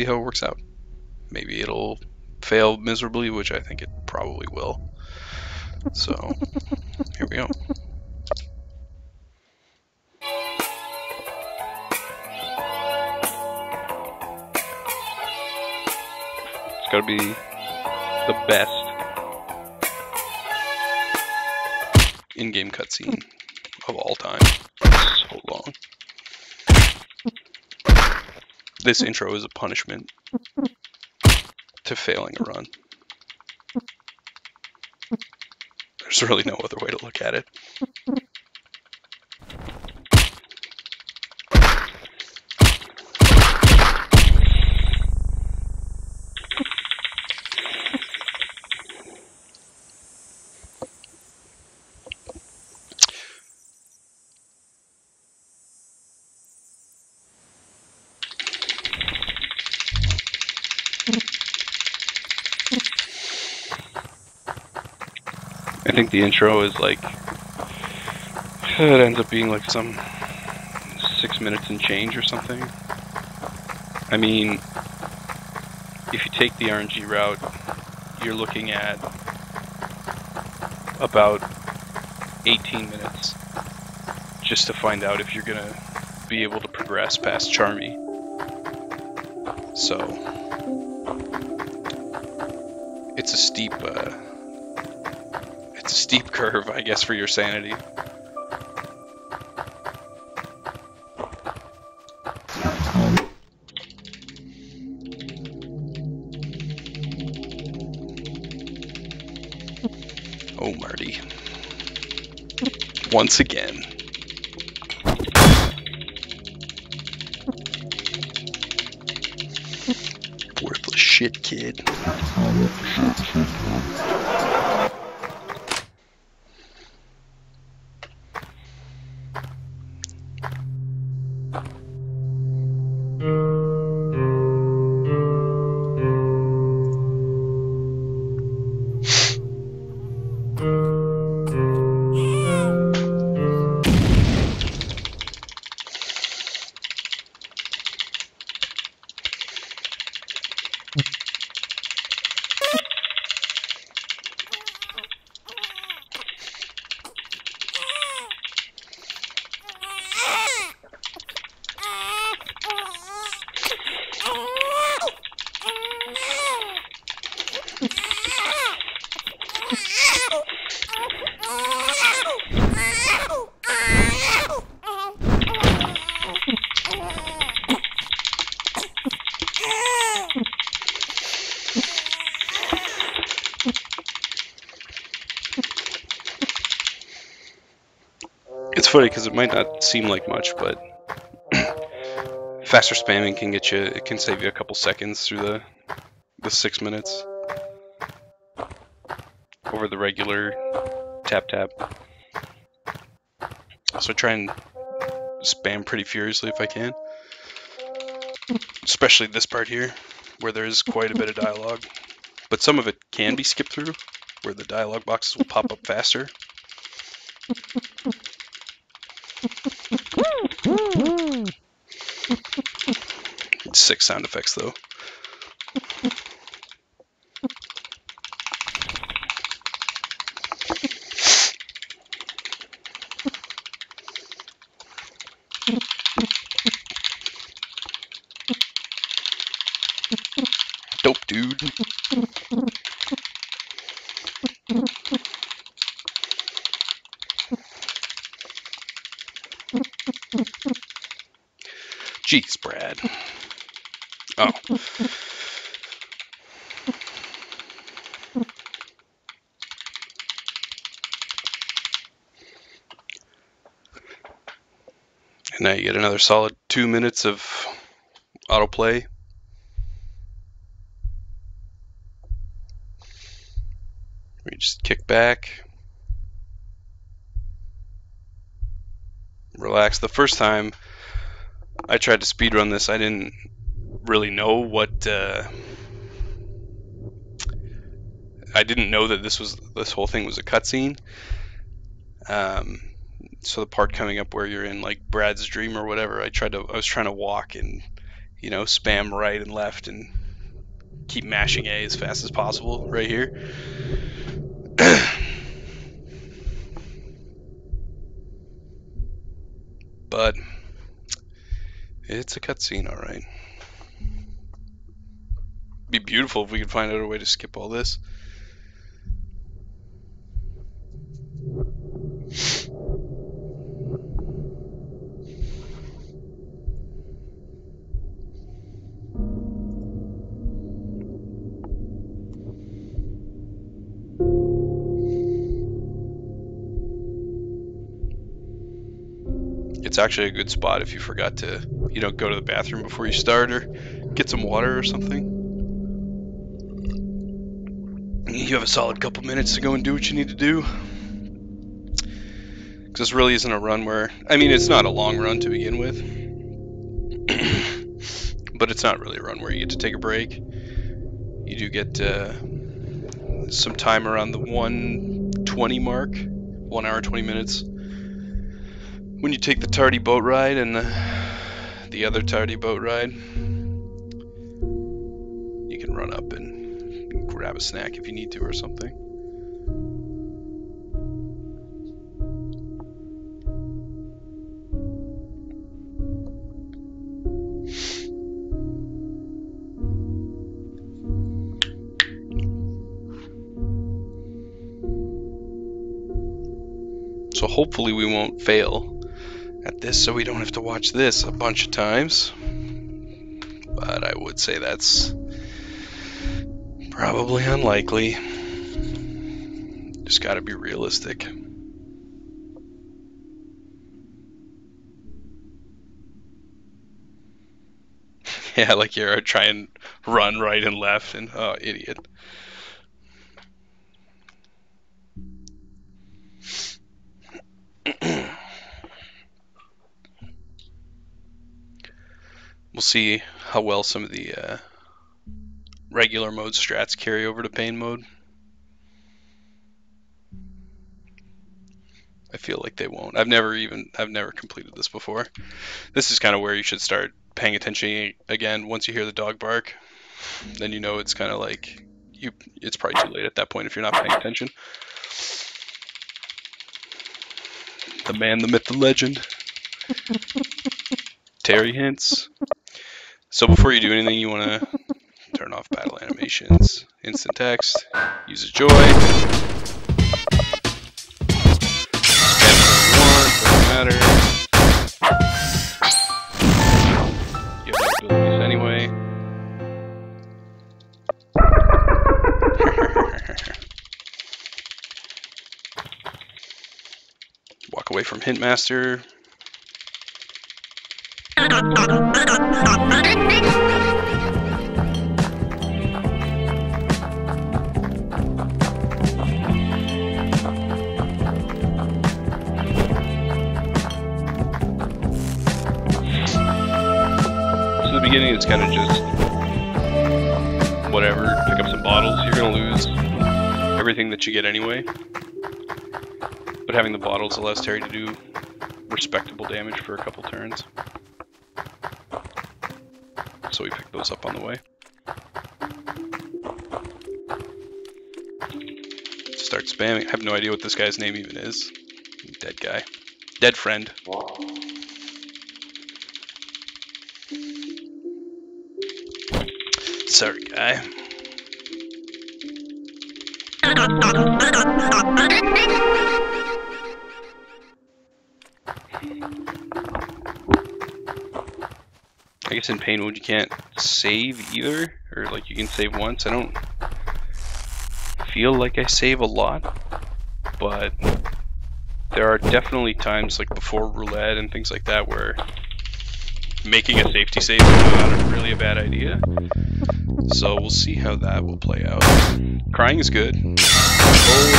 see how it works out. Maybe it'll fail miserably, which I think it probably will. So, here we go. It's gotta be the best in-game cutscene of all time. So long. This intro is a punishment to failing a run. There's really no other way to look at it. The intro is like it ends up being like some six minutes and change or something. I mean, if you take the RNG route, you're looking at about 18 minutes just to find out if you're gonna be able to progress past Charmy. So it's a steep, uh, steep curve, I guess, for your sanity. Oh, Marty. Once again. Worthless shit, kid. Because it might not seem like much, but faster spamming can get you. It can save you a couple seconds through the the six minutes over the regular tap tap. So I try and spam pretty furiously if I can, especially this part here where there is quite a bit of dialogue. But some of it can be skipped through, where the dialogue boxes will pop up faster. sound effects though. Dope dude. Jeez, Brad. Oh. You get another solid two minutes of autoplay. We just kick back. Relax. The first time I tried to speedrun this, I didn't really know what uh, I didn't know that this was this whole thing was a cutscene. Um, so the part coming up where you're in like Brad's dream or whatever, I tried to I was trying to walk and you know, spam right and left and keep mashing A as fast as possible right here. but it's a cutscene, alright. Be beautiful if we could find out a way to skip all this. Actually a good spot if you forgot to, you know, go to the bathroom before you start or get some water or something. You have a solid couple minutes to go and do what you need to do. Because this really isn't a run where, I mean, it's not a long run to begin with. but it's not really a run where you get to take a break. You do get uh, some time around the 120 mark, 1 hour 20 minutes when you take the tardy boat ride and the, the other tardy boat ride, you can run up and grab a snack if you need to or something. So hopefully we won't fail at this so we don't have to watch this a bunch of times. But I would say that's probably unlikely. Just gotta be realistic. yeah, like you're trying run right and left and oh idiot. See how well some of the uh, regular mode strats carry over to pain mode. I feel like they won't. I've never even I've never completed this before. This is kind of where you should start paying attention again once you hear the dog bark. Then you know it's kind of like you it's probably too late at that point if you're not paying attention. The man, the myth, the legend. Terry Hintz. So before you do anything, you want to turn off battle animations, instant text, use a joy. doesn't matter. Anyway. Walk away from Hintmaster. Beginning, it's kind of just whatever. Pick up some bottles. You're going to lose everything that you get anyway. But having the bottles allows Terry to do respectable damage for a couple turns. So we pick up on the way. Start spamming. I have no idea what this guy's name even is. Dead guy. Dead friend. Sorry, guy. I guess in pain mode you can't save either, or like you can save once. I don't feel like I save a lot, but there are definitely times like before roulette and things like that where making a safety save is not really a bad idea. So we'll see how that will play out. Crying is good. Oh,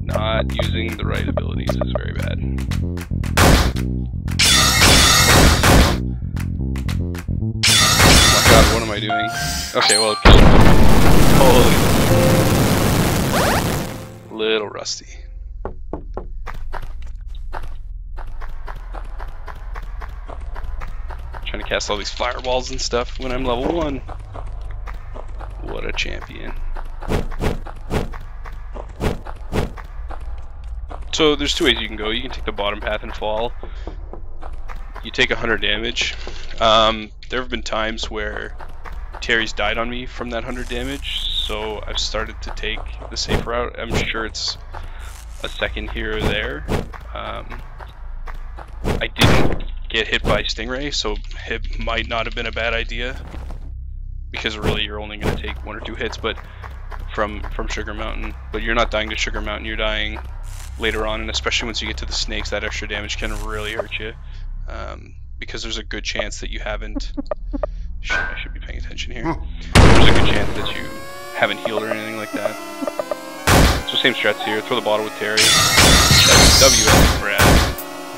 not using the right abilities is very bad. My god, what am I doing? Okay, well, holy. Little rusty. Trying to cast all these fireballs and stuff when I'm level 1. What a champion. So there's two ways you can go. You can take the bottom path and fall. You take 100 damage. Um, there have been times where Terry's died on me from that 100 damage, so I've started to take the safe route. I'm sure it's a second here or there. Um, I didn't get hit by Stingray, so it might not have been a bad idea. Because really you're only going to take one or two hits but from, from Sugar Mountain. But you're not dying to Sugar Mountain, you're dying later on, and especially once you get to the snakes, that extra damage can really hurt you. Um, because there's a good chance that you haven't... Shit, I should be paying attention here. There's a good chance that you haven't healed or anything like that. So same strats here, throw the bottle with Terry. WS Brad,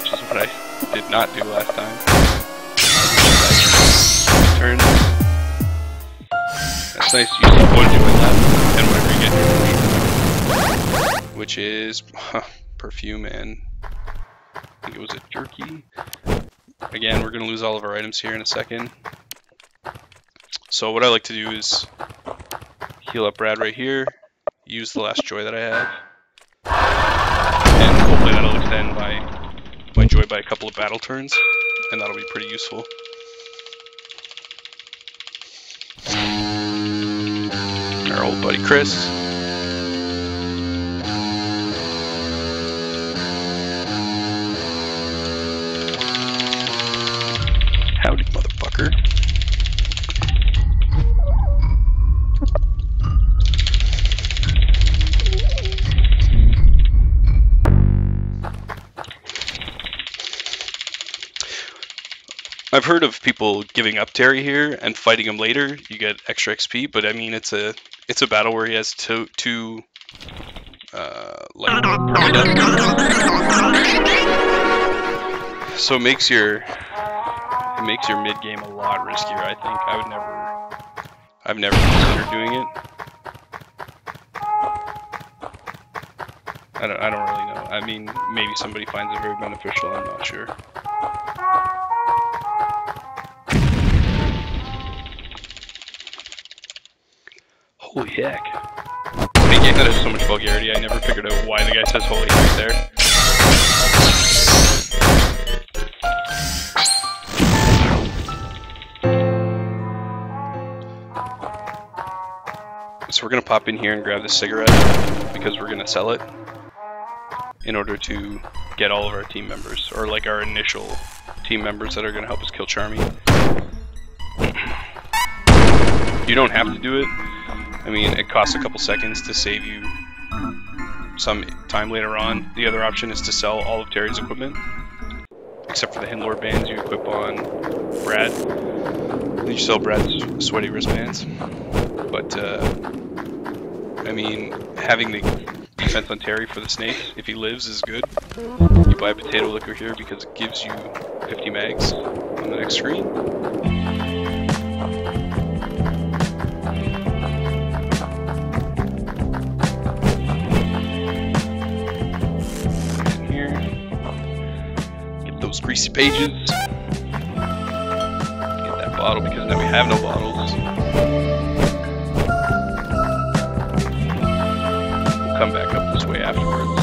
which is what I did not do last time. Turns. That's nice, you see one doing that, and whenever you get your which is huh, perfume and I think it was a jerky. Again, we're going to lose all of our items here in a second. So what I like to do is heal up Brad right here, use the last joy that I have, and hopefully that'll extend my, my joy by a couple of battle turns, and that'll be pretty useful. Our old buddy Chris. I've heard of people giving up Terry here and fighting him later. You get extra XP, but I mean it's a it's a battle where he has two two uh, so it makes your it makes your mid game a lot riskier. I think I would never I've never considered doing it. I don't I don't really know. I mean maybe somebody finds it very beneficial. I'm not sure. Holy heck. In game that has so much vulgarity, I never figured out why the guy says holy heck there. So we're gonna pop in here and grab this cigarette because we're gonna sell it in order to get all of our team members, or like our initial team members that are gonna help us kill Charmy. You don't have to do it. I mean, it costs a couple seconds to save you some time later on. The other option is to sell all of Terry's equipment, except for the Hindlord bands you equip on Brad. You sell Brad's sweaty wristbands. But, uh, I mean, having the defense on Terry for the snake, if he lives, is good. You buy potato liquor here because it gives you 50 mags on the next screen. Those greasy pages. Get that bottle because now we have no bottles. We'll come back up this way afterwards.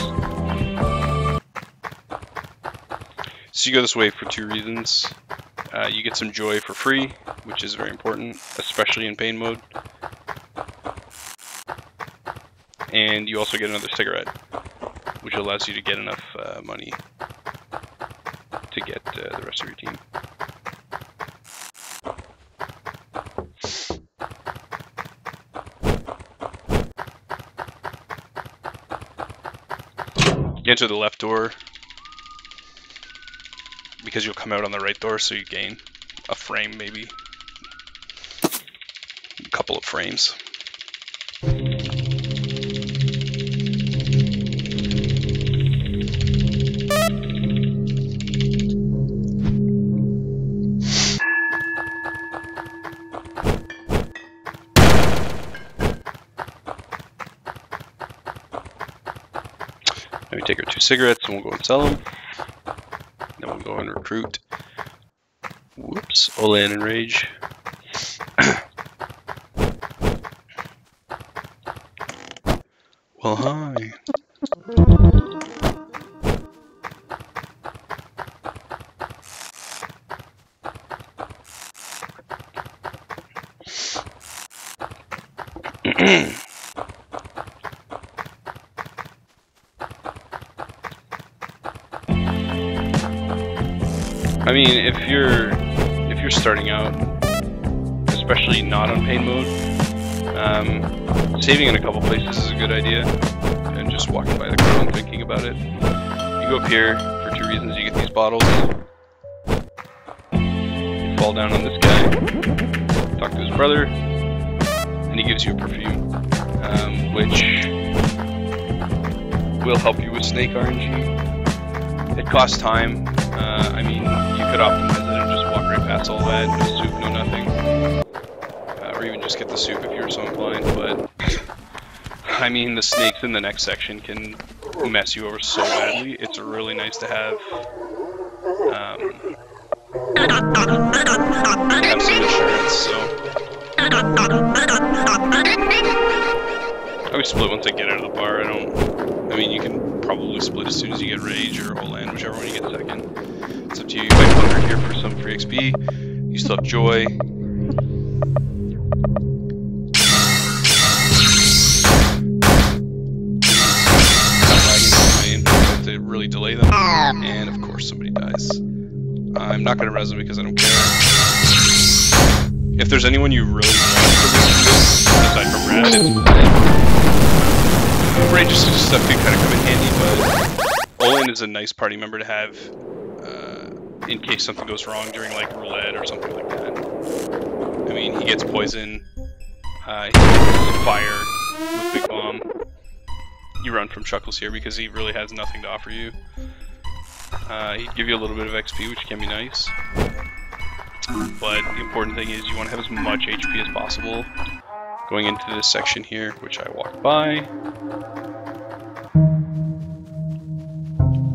So you go this way for two reasons. Uh, you get some joy for free, which is very important, especially in pain mode. And you also get another cigarette which allows you to get enough uh, money to get uh, the rest of your team. You enter the left door because you'll come out on the right door, so you gain a frame, maybe a couple of frames. Cigarettes and we'll go and sell them. Then we'll go and recruit. Whoops, Olan and Rage. Costs time. Uh, I mean, you could optimize it and just walk right past all that, no soup, no nothing. Uh, or even just get the soup if you're so inclined, but... I mean, the snakes in the next section can mess you over so badly. It's really nice to have... Um, have some insurance, so... I would split once I get out of the bar. I don't. I mean, you can probably split as soon as you get Rage or Olan, whichever one you get second. It's up to you. You might hunger here for some free XP. You still have Joy. To really delay them, and of course somebody dies. I'm not gonna res them because I don't care. If there's anyone you really want to to, aside from Brad, Range stuff can kind of come in handy, but Olan is a nice party member to have uh, in case something goes wrong during like roulette or something like that. I mean, he gets poison, uh, he gets fire with Big Bomb. You run from Chuckles here because he really has nothing to offer you. Uh, he'd give you a little bit of XP, which can be nice. But the important thing is you want to have as much HP as possible going into this section here, which I walked by.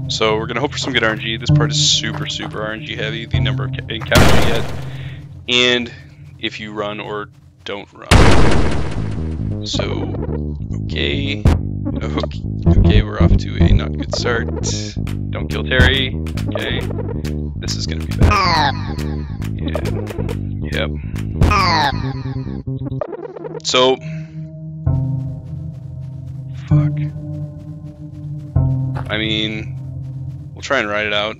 So we're going to hope for some good RNG. This part is super, super RNG heavy, the number of encounters you get, and if you run or don't run. So, okay. Okay, okay, we're off to a not good start. Don't kill Terry. Okay. This is gonna be bad. Yeah. Yep. So. Fuck. I mean, we'll try and ride it out.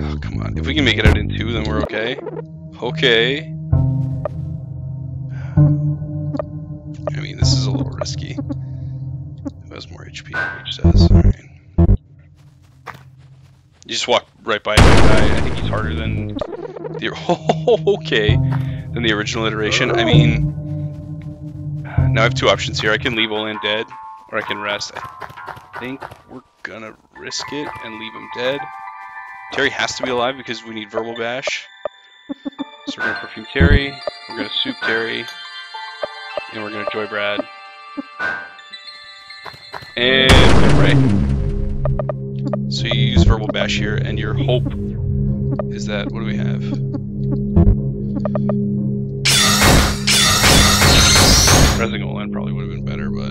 Oh, come on. If we can make it out in two, then we're okay. Okay. I mean, this is a little risky. Who has more HP? Which says, alright. You just walk right by that guy. I think he's harder than the oh, okay than the original iteration. I mean, now I have two options here. I can leave Olan dead, or I can rest. I think we're gonna risk it and leave him dead. Terry has to be alive because we need verbal bash. So we're gonna perfume Terry. We're gonna soup Terry. And we're gonna joy Brad. And. So you use verbal bash here, and your hope is that what do we have? Resing Olan probably would have been better, but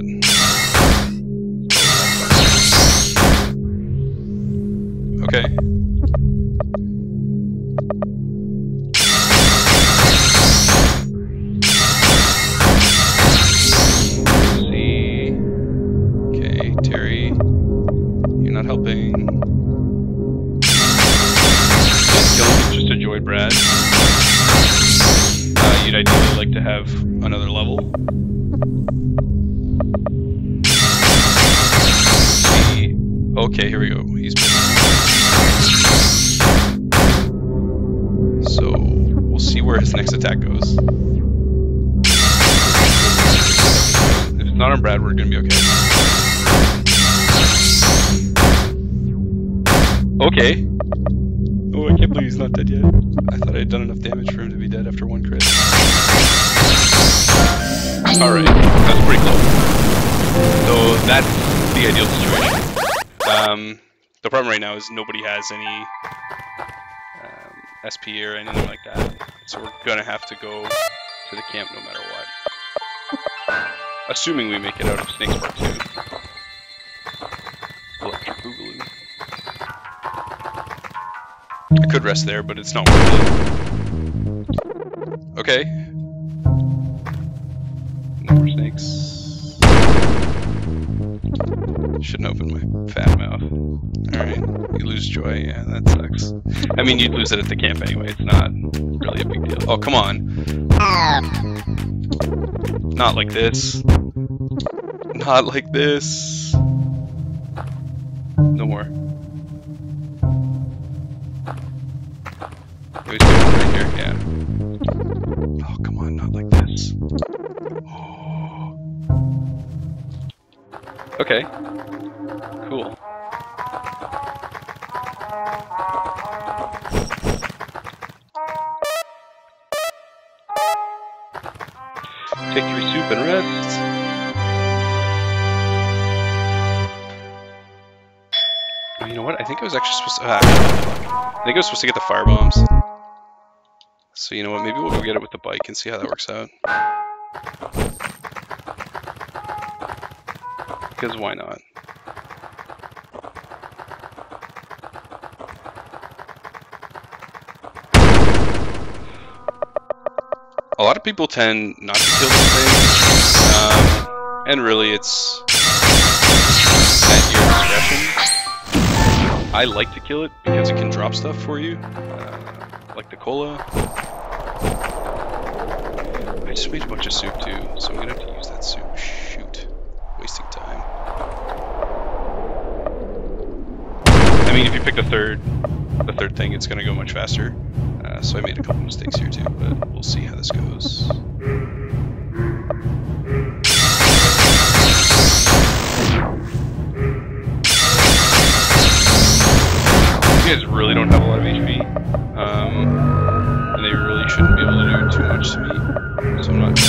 okay. Ideally like to have another level. Okay, here we go. He's. So we'll see where his next attack goes. If it's not on Brad, we're gonna be okay. Okay. Oh, I can't believe he's not dead yet. I thought I had done enough damage for him to be dead after one crit. Alright, that was pretty close. So that's the ideal situation. Um, the problem right now is nobody has any SP or anything like that. So we're gonna have to go to the camp no matter what. Assuming we make it out of Snake's Part 2. Electric Boogaloo. I could rest there, but it's not worth it. Okay. No more snakes. Shouldn't open my fat mouth. Alright, you lose joy, yeah, that sucks. I mean, you'd lose it at the camp anyway, it's not really a big deal. Oh, come on. Not like this. Not like this. No more. Right here, yeah. Oh, come on, not like this. Okay. Cool. Take your soup and rest. Oh, you know what? I think I was actually supposed to. Ah, I think I was supposed to get the fire bombs. So you know what? Maybe we'll go get it with the bike and see how that works out. Because why not? A lot of people tend not to kill this thing, um, and really it's at your discretion. I like to kill it because it can drop stuff for you, uh, like the cola. I just made a bunch of soup too, so I'm gonna have to use that soup. Shoot, wasting time. I mean, if you pick the third, the third thing, it's gonna go much faster. Uh, so I made a couple mistakes here too, but we'll see how this goes. Guys really don't have a lot of HP, um, and they really shouldn't be able to do too much to me, so I'm not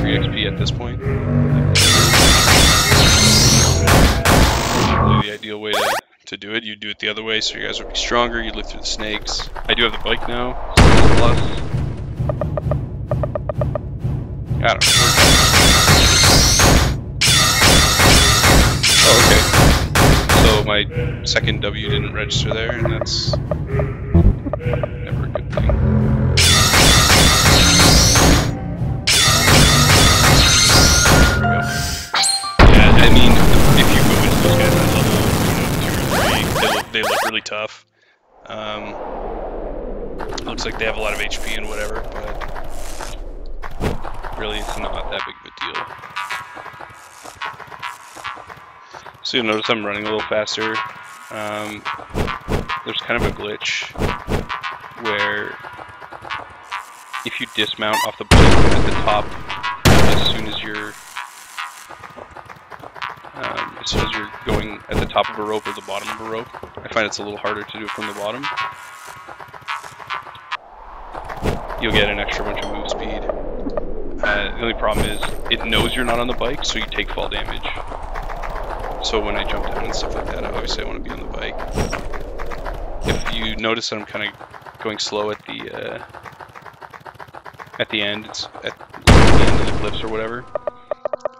free XP at this point. The ideal way to to do it. You'd do it the other way so you guys would be stronger. You'd look through the snakes. I do have the bike now. So plus. I don't know. Oh, okay. My second W didn't register there, and that's never a good thing. They look really tough. Um, looks like they have a lot of HP and whatever, but really it's not that big of a deal. So you'll notice I'm running a little faster. Um, there's kind of a glitch where if you dismount off the bike at the top as soon as you're um, as soon as you're going at the top of a rope or the bottom of a rope. I find it's a little harder to do it from the bottom. You'll get an extra bunch of move speed. Uh, the only problem is, it knows you're not on the bike, so you take fall damage. So when I jump down and stuff like that, obviously I want to be on the bike. If you notice that I'm kind of going slow at the uh, at the end, it's at the end of the cliffs or whatever,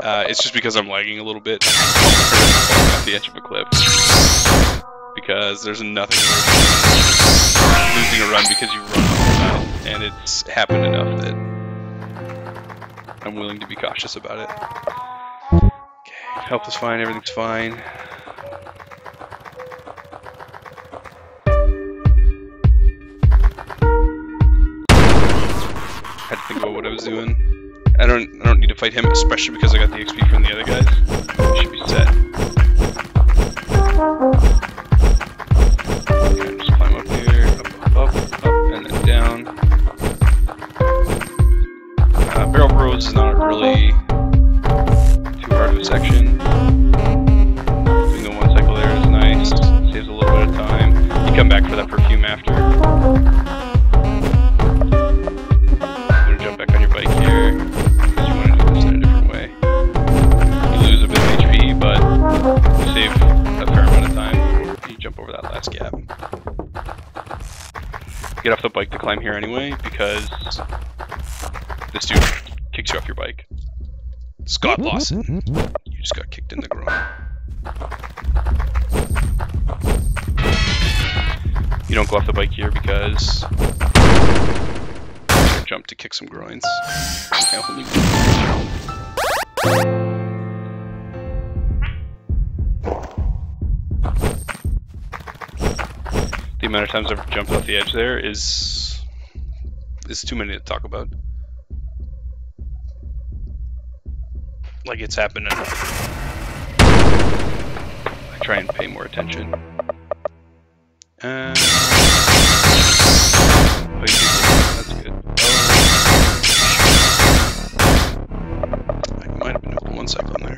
uh, it's just because I'm lagging a little bit at the edge of a cliff. Because there's nothing losing a run because you run off the And it's happened enough that I'm willing to be cautious about it. Health is fine, everything's fine. Had to think about what I was doing. I don't I don't need to fight him, especially because I got the XP from the other guys. Should be set. Just climb up here, up, up, up, up, and then down. Uh, barrel roads is not really a section. Doing the one cycle there is nice, saves a little bit of time. You come back for that perfume after. I'm gonna jump back on your bike here because you want to do this in a different way. You lose a bit of HP, but you save a fair amount of time. You jump over that last gap. get off the bike to climb here anyway because this dude kicks you off your bike. Scott mm-hmm. Lawson, you just got kicked in the groin. You don't go off the bike here because jump to kick some groins. the amount of times I've jumped off the edge there is is too many to talk about. Like it's happening. I try and pay more attention. Uh, oh, that's good. I might have been open one second there.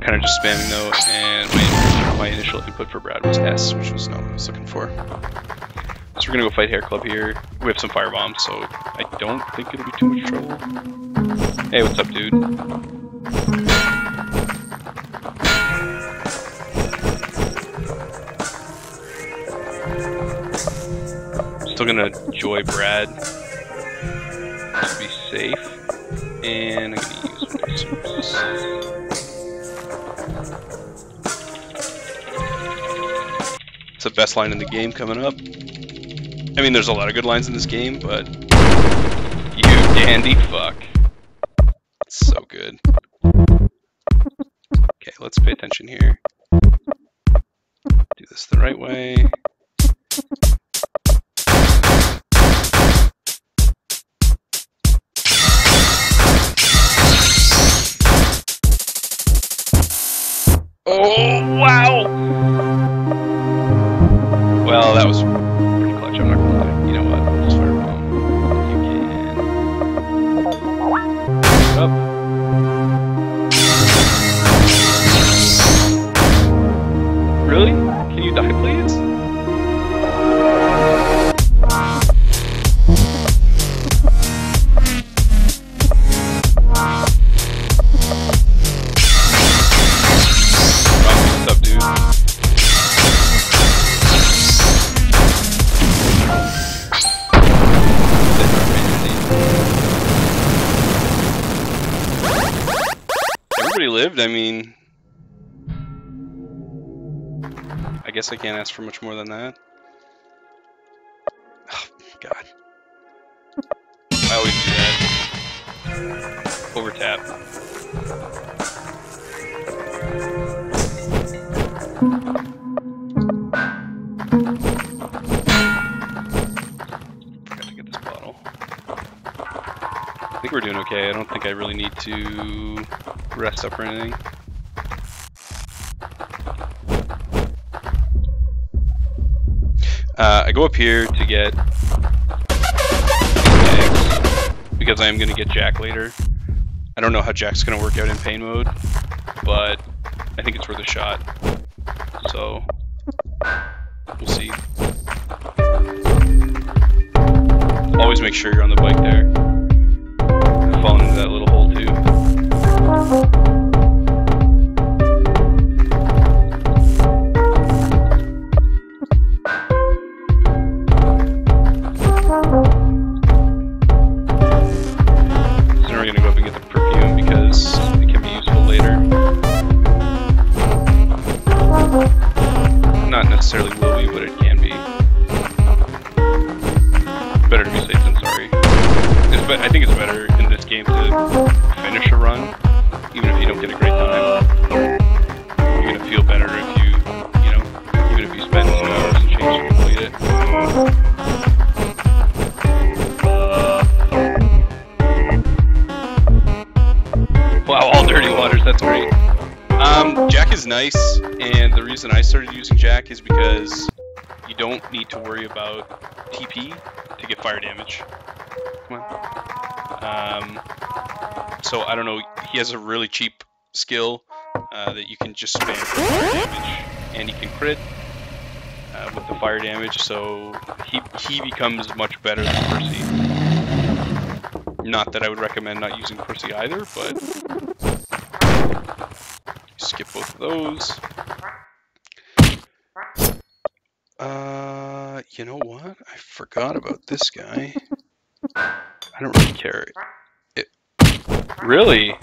Kind of just spamming though, and my, my initial input for Brad was S, which was not what I was looking for. We're gonna go fight Hair Club here. We have some fire bombs, so I don't think it'll be too much trouble. Hey, what's up, dude? Still gonna joy Brad to be safe, and I'm gonna use my resources. It's the best line in the game coming up. I mean, there's a lot of good lines in this game, but you dandy fuck. It's so good. Okay, let's pay attention here. Do this the right way. Guess I can't ask for much more than that. Oh, God. I always do that. Over tap. Forgot to get this bottle. I think we're doing okay. I don't think I really need to rest up or anything. Uh, I go up here to get eggs because I am going to get Jack later. I don't know how Jack's going to work out in pain mode, but I think it's worth a shot. So, we'll see. Always make sure you're on the bike there. Fall into that little hole too. Need to worry about TP to get fire damage. Come on. Um, so I don't know, he has a really cheap skill uh, that you can just spam for fire damage, and he can crit uh, with the fire damage, so he, he becomes much better than Percy. Not that I would recommend not using Percy either, but skip both of those. Uh, you know what? I forgot about this guy. I don't really care. It, really?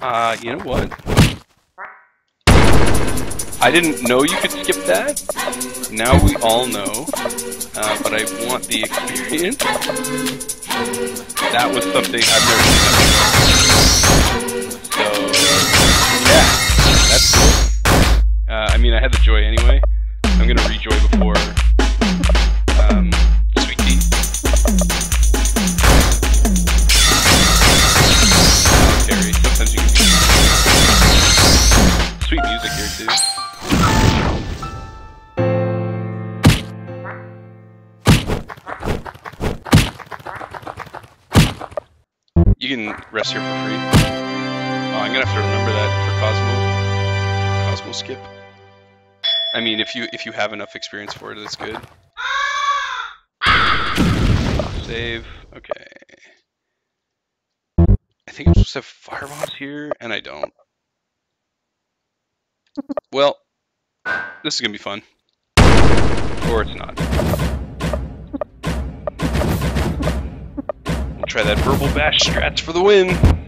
Uh, you know what? I didn't know you could skip that. Now we all know. Uh, but I want the experience. That was something I've never seen. So, yeah, that's cool. Uh, I mean, I had the joy anyway. I'm gonna rejoy before um, sweet tea. Sometimes you can sweet music here too. You can rest here for free. Oh, I'm gonna have to remember that for Cosmo. Cosmo skip. I mean, if you if you have enough experience for it, it's good. Save. Okay. I think I'm supposed to have fire bombs here, and I don't. Well, this is gonna be fun. Or it's not. We'll try that verbal bash strats for the win.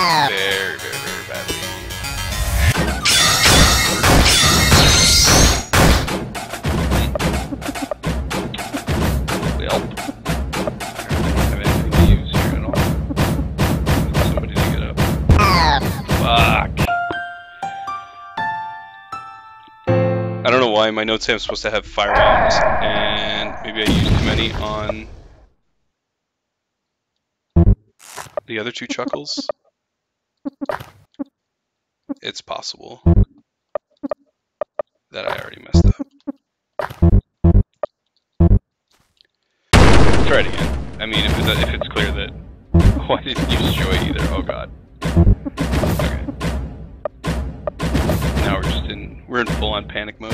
Very, very, very badly. Well, to get up. Fuck. I don't know why my notes say I'm supposed to have fire bombs, and maybe I used too many on the other two chuckles? It's possible that I already messed up. Try it again. I mean, if, it, if it's clear that. I didn't use joy either. Oh god. Okay. Now we're just in. We're in full on panic mode.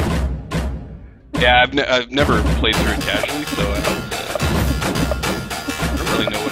Yeah, I've, ne- I've never played through it casually, so I don't. Uh, I don't really know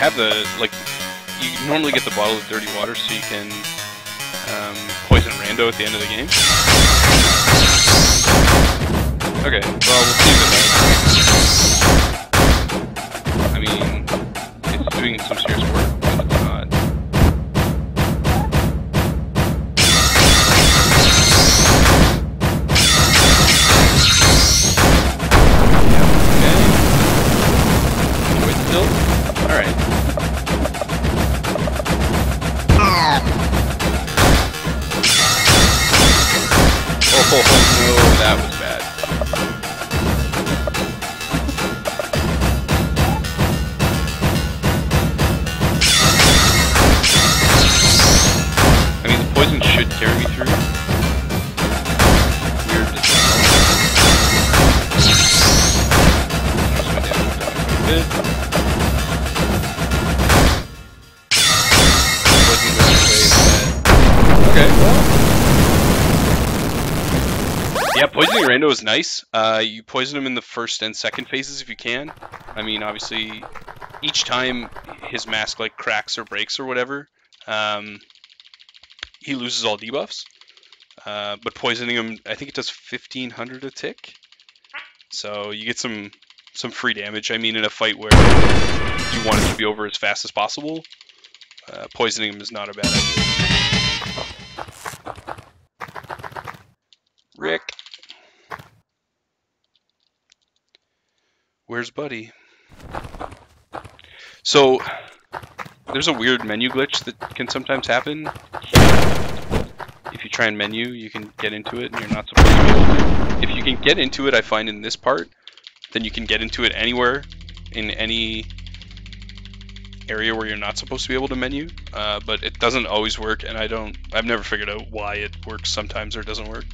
have the like. You normally get the bottle of dirty water so you can um, poison rando at the end of the game. Okay, well we'll see. I mean, it's doing some serious Rando is nice. Uh, you poison him in the first and second phases if you can. I mean, obviously, each time his mask like cracks or breaks or whatever, um, he loses all debuffs. Uh, but poisoning him, I think it does 1500 a tick. So you get some some free damage. I mean, in a fight where you want it to be over as fast as possible, uh, poisoning him is not a bad idea. Rick. Where's Buddy? So, there's a weird menu glitch that can sometimes happen. If you try and menu, you can get into it and you're not supposed to. If you can get into it, I find in this part, then you can get into it anywhere in any area where you're not supposed to be able to menu, uh, but it doesn't always work, and I don't, I've never figured out why it works sometimes or doesn't work.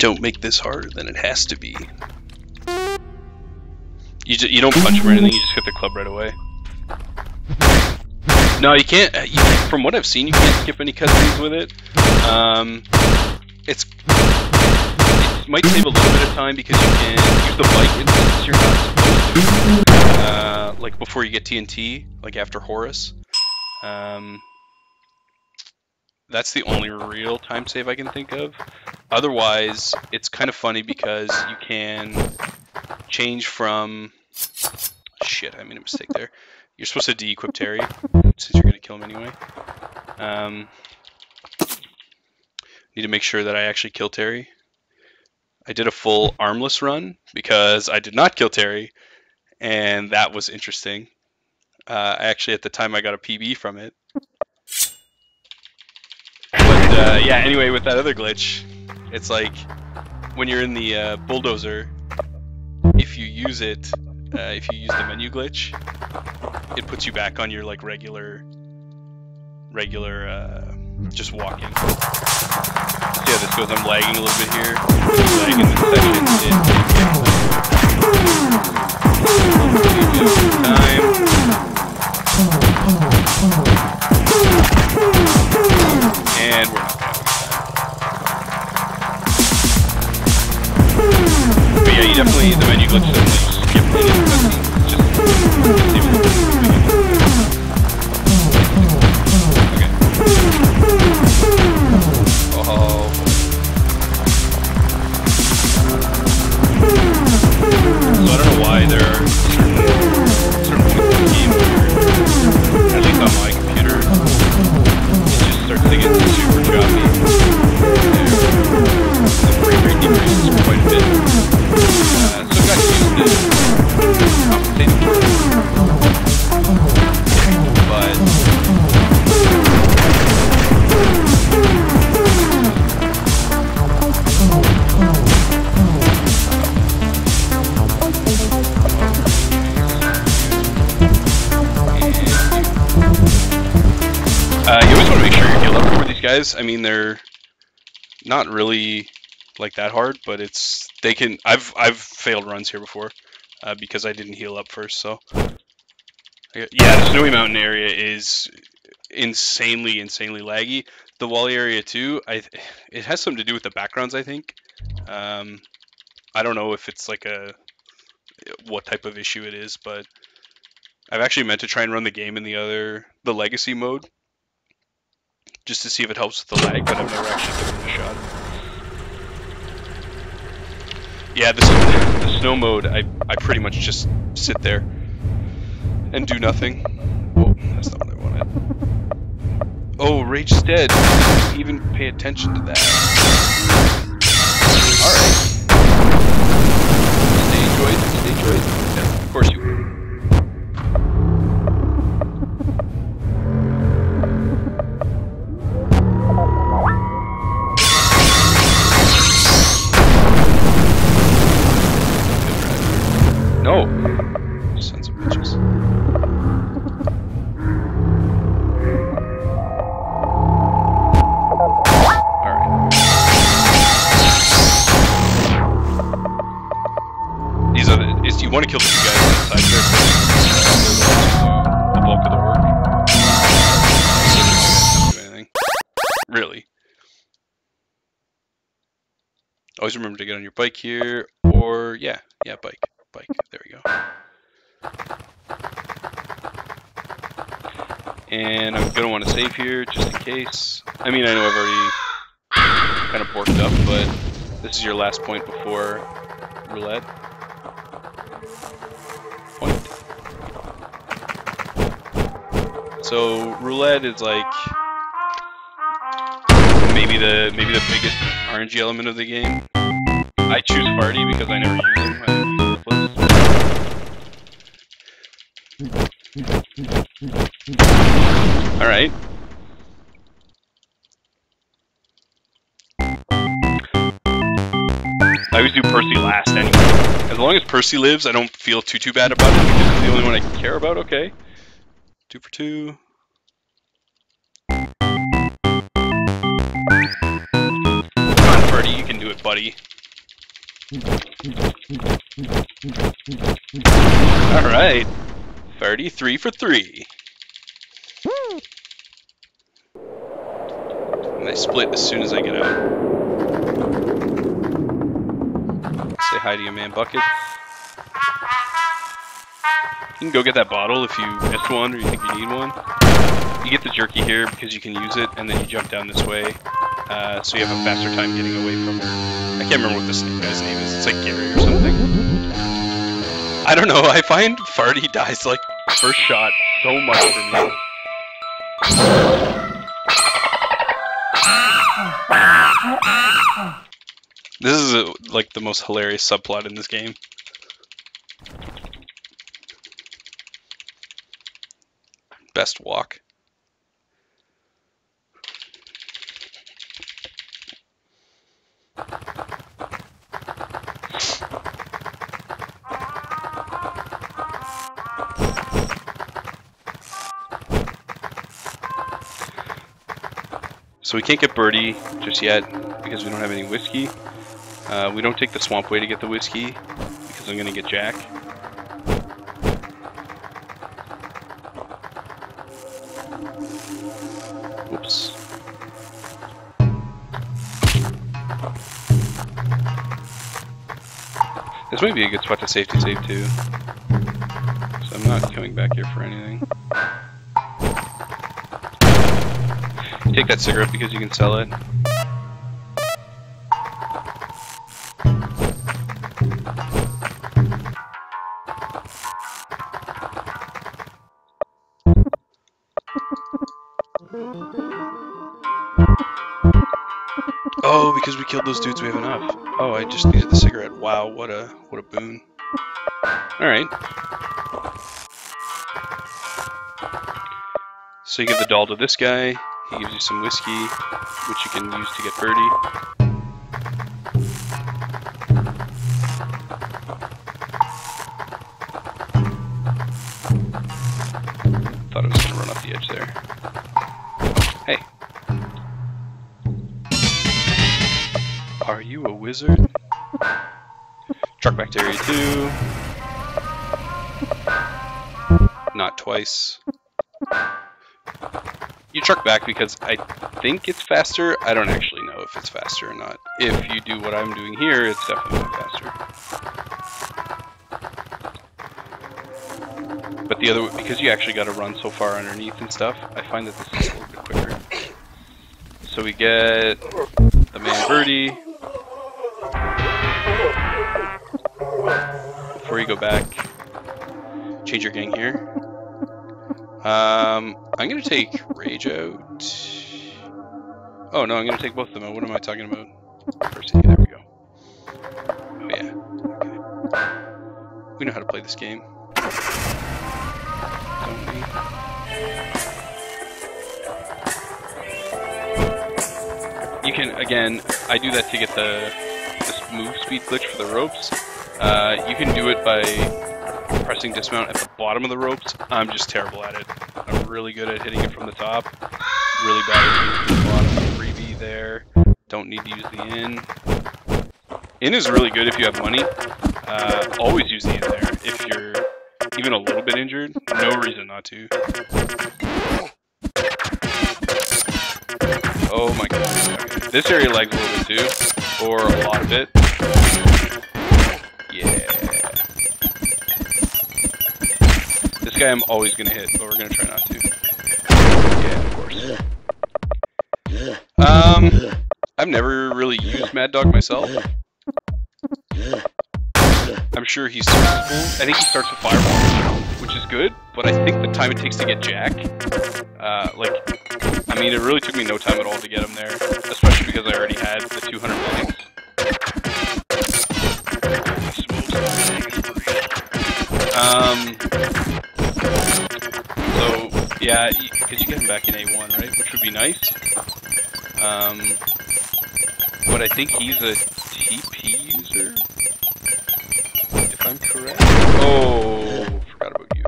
Don't make this harder than it has to be. You, you don't punch him or anything, you just hit the club right away. No, you can't, uh, you, from what I've seen, you can't skip any cutscenes with it. Um, it's, it might save a little bit of time because you can use the bike. Uh, like before you get TNT, like after Horus. Um, that's the only real time save I can think of. Otherwise, it's kind of funny because you can change from... Shit, I made a mistake there. You're supposed to de-equip Terry, since you're going to kill him anyway. Um, need to make sure that I actually kill Terry. I did a full armless run because I did not kill Terry, and that was interesting. Uh, actually, at the time, I got a PB from it. Uh, yeah, anyway, with that other glitch, it's like when you're in the uh, bulldozer, if you use it, uh, if you use the menu glitch, it puts you back on your like regular, regular, uh, just walking. Yeah, this goes? I'm lagging a little bit here. Lagging this section. It, time. And we're yeah, you definitely, the menu glitch doesn't skip any of the cutscenes. It's just, it's even Okay. Oh. So I don't know why are certain, certain at least on my computer, just to Uh, you always want to make sure you heal up for these guys. I mean, they're not really like that hard, but it's they can. I've I've failed runs here before uh, because I didn't heal up first. So yeah, the snowy mountain area is insanely insanely laggy. The Wally area too. I it has something to do with the backgrounds. I think. Um, I don't know if it's like a what type of issue it is, but I've actually meant to try and run the game in the other the legacy mode just to see if it helps with the lag, but I've never actually given it a shot. Yeah, the, the snow mode, I, I pretty much just sit there and do nothing. Whoa, that's not what I wanted. Oh, Rage's dead. Even pay attention to that. Alright. Stay enjoyed, stay enjoyed. Yeah, of course you to get on your bike here, or yeah, yeah, bike, bike. There we go. And I'm gonna want to save here just in case. I mean, I know I've already kind of borked up, but this is your last point before roulette. Point. So roulette is like maybe the maybe the biggest RNG element of the game. I choose party because I never use him. I use the Alright. I always do Percy last anyway. As long as Percy lives, I don't feel too too bad about it because it's the only one I care about. Okay. Two for two. Come on, Farty, you can do it, buddy. Alright. 33 for 3. And I split as soon as I get out. Say hi to your man Bucket. You can go get that bottle if you missed one or you think you need one. You get the jerky here because you can use it, and then you jump down this way, uh, so you have a faster time getting away from her. I can't remember what this guy's name is. It's like Gary or something. I don't know. I find Farty dies like first shot so much for me. This is a, like the most hilarious subplot in this game. Best walk. So we can't get Birdie just yet because we don't have any whiskey. Uh, we don't take the swamp way to get the whiskey because I'm gonna get Jack. This might be a good spot to safety save too. So I'm not coming back here for anything. Take that cigarette because you can sell it. Oh, because we killed those dudes, we have enough. Oh, I just needed the cigarette. Wow, what a what a boon. All right. So you give the doll to this guy. He gives you some whiskey, which you can use to get Birdie. Truck back because I think it's faster. I don't actually know if it's faster or not. If you do what I'm doing here, it's definitely faster. But the other, way, because you actually got to run so far underneath and stuff, I find that this is a little bit quicker. So we get the man birdie. Before you go back, change your gang here. Um, I'm gonna take. Oh no, I'm gonna take both of them. What am I talking about? Percy, there we go. Oh yeah. Okay. We know how to play this game. You can again. I do that to get the move speed glitch for the ropes. Uh, you can do it by pressing dismount at the bottom of the ropes. I'm just terrible at it. I'm really good at hitting it from the top. Really bad at there. Don't need to use the inn. Inn is really good if you have money. Uh, always use the inn there if you're even a little bit injured. No reason not to. Oh my god. This area lags a little bit too, or a lot of it. Yeah. This guy I'm always gonna hit, but we're gonna try not to. Yeah, of course. Um, I've never really used Mad Dog myself. I'm sure he's. I think he starts with Fireball, which is good, but I think the time it takes to get Jack, uh, like, I mean, it really took me no time at all to get him there, especially because I already had the 200 millions. Um, so, yeah, because you get him back in A1, right? Which would be nice. Um, but I think he's a TP user, if I'm correct. Oh, forgot about you.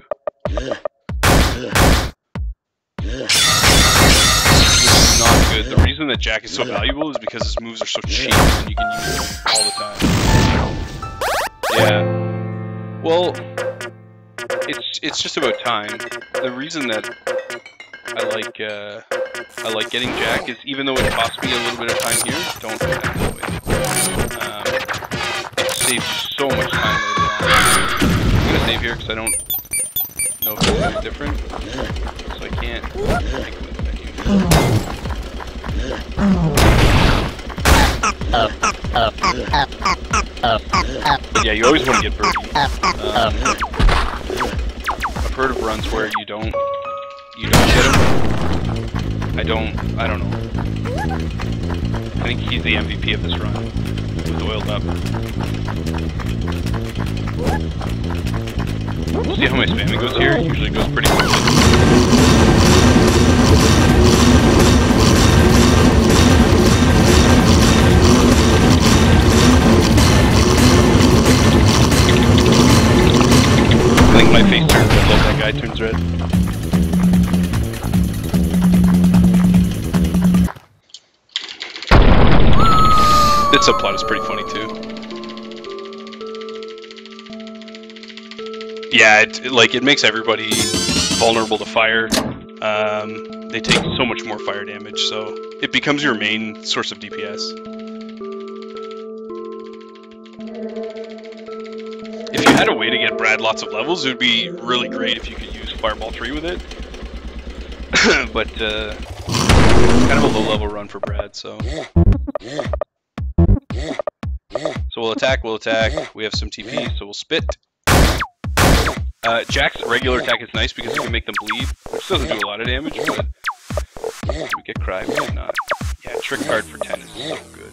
Which is not good. The reason that Jack is so valuable is because his moves are so cheap and you can use them all the time. Yeah. Well, it's it's just about time. The reason that I like uh, I like getting Jack is even though it costs me a little bit of time here, don't do that way. Um, it saves so much time later. I'm gonna save here because I don't know if it's different, so I can't take the menu. Yeah, you always want to get birdie. Um, I've heard of runs where you don't you don't get him. I don't I don't know. I think he's the MVP of this run. With oiled up. We'll see how my spamming goes here. It usually goes pretty quickly. I think my face turns red like that guy turns red. This subplot is pretty funny too. Yeah, it, it- like it makes everybody vulnerable to fire. Um, they take so much more fire damage, so it becomes your main source of DPS. If you had a way to get Brad lots of levels, it would be really great if you could use Fireball 3 with it. but, uh, kind of a low level run for Brad, so. So we'll attack, we'll attack. We have some TP, so we'll spit. Uh, Jack's regular attack is nice because you can make them bleed, which doesn't do a lot of damage, but we get cry, do not. Yeah, trick card for 10 is so good.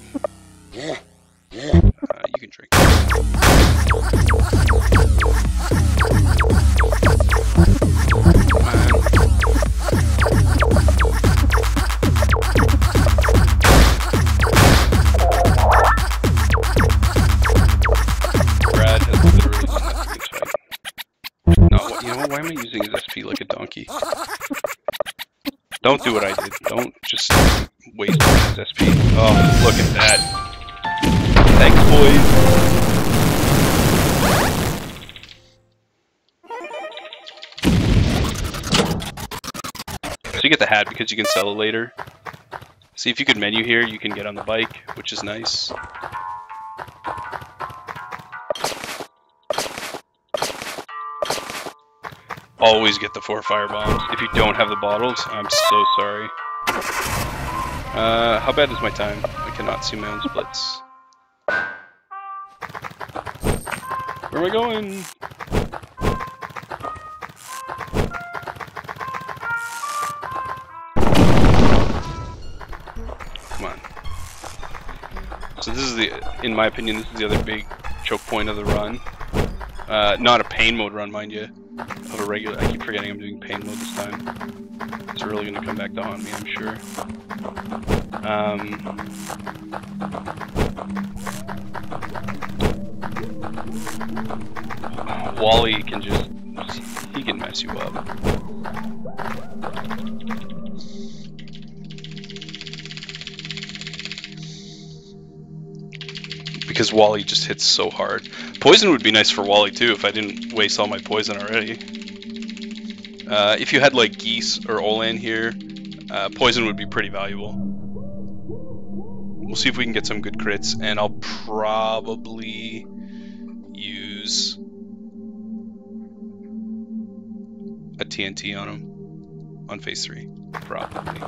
Uh, you can drink. You get the hat because you can sell it later. See if you could menu here, you can get on the bike, which is nice. Always get the four fire bombs. If you don't have the bottles, I'm so sorry. Uh, how bad is my time? I cannot see my own splits. Where am I going? So this is the, in my opinion, this is the other big choke point of the run. Uh, not a pain mode run, mind you, of a regular. I keep forgetting I'm doing pain mode this time. It's really gonna come back to haunt me, I'm sure. Um, Wally can just, he can mess you up. Because Wally just hits so hard. Poison would be nice for Wally too if I didn't waste all my poison already. Uh, if you had like Geese or Olan here, uh, poison would be pretty valuable. We'll see if we can get some good crits, and I'll probably use a TNT on him on phase three, probably.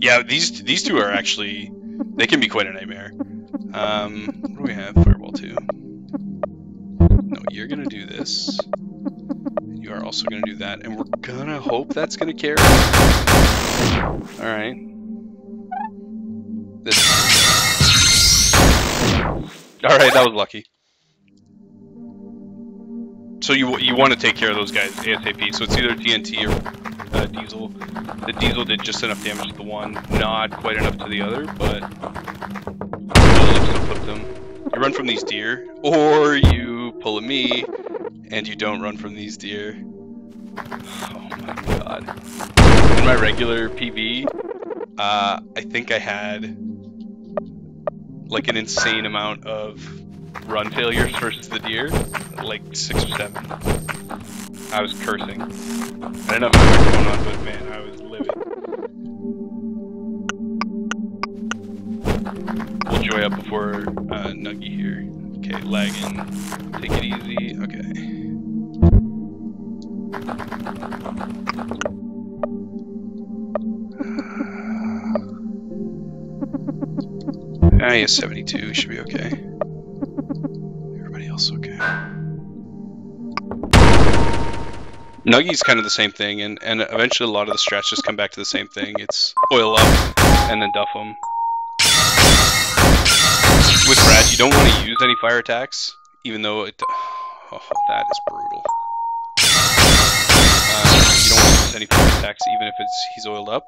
Yeah, these these two are actually they can be quite a nightmare. Um, what do we have? Fireball two. No, you're gonna do this. You are also gonna do that, and we're gonna hope that's gonna carry. All right. This. All right, that was lucky. So you you want to take care of those guys ASAP. So it's either TNT or uh, Diesel. The Diesel did just enough damage to the one, not quite enough to the other, but. You run from these deer, or you pull a me, and you don't run from these deer. Oh my god. In my regular PB, uh, I think I had like an insane amount of run failures versus the deer, like six or seven. I was cursing. I don't have was going on, but man, I was livid. We'll joy up before uh, Nuggy here. Okay, lagging. Take it easy. Okay. Ah, he has 72. Should be okay. Nuggy's kind of the same thing, and, and eventually a lot of the strats just come back to the same thing. It's oil up, and then duff them. With Brad, you don't want to use any fire attacks, even though it... Oh, that is brutal. Uh, you don't want to use any fire attacks, even if it's he's oiled up.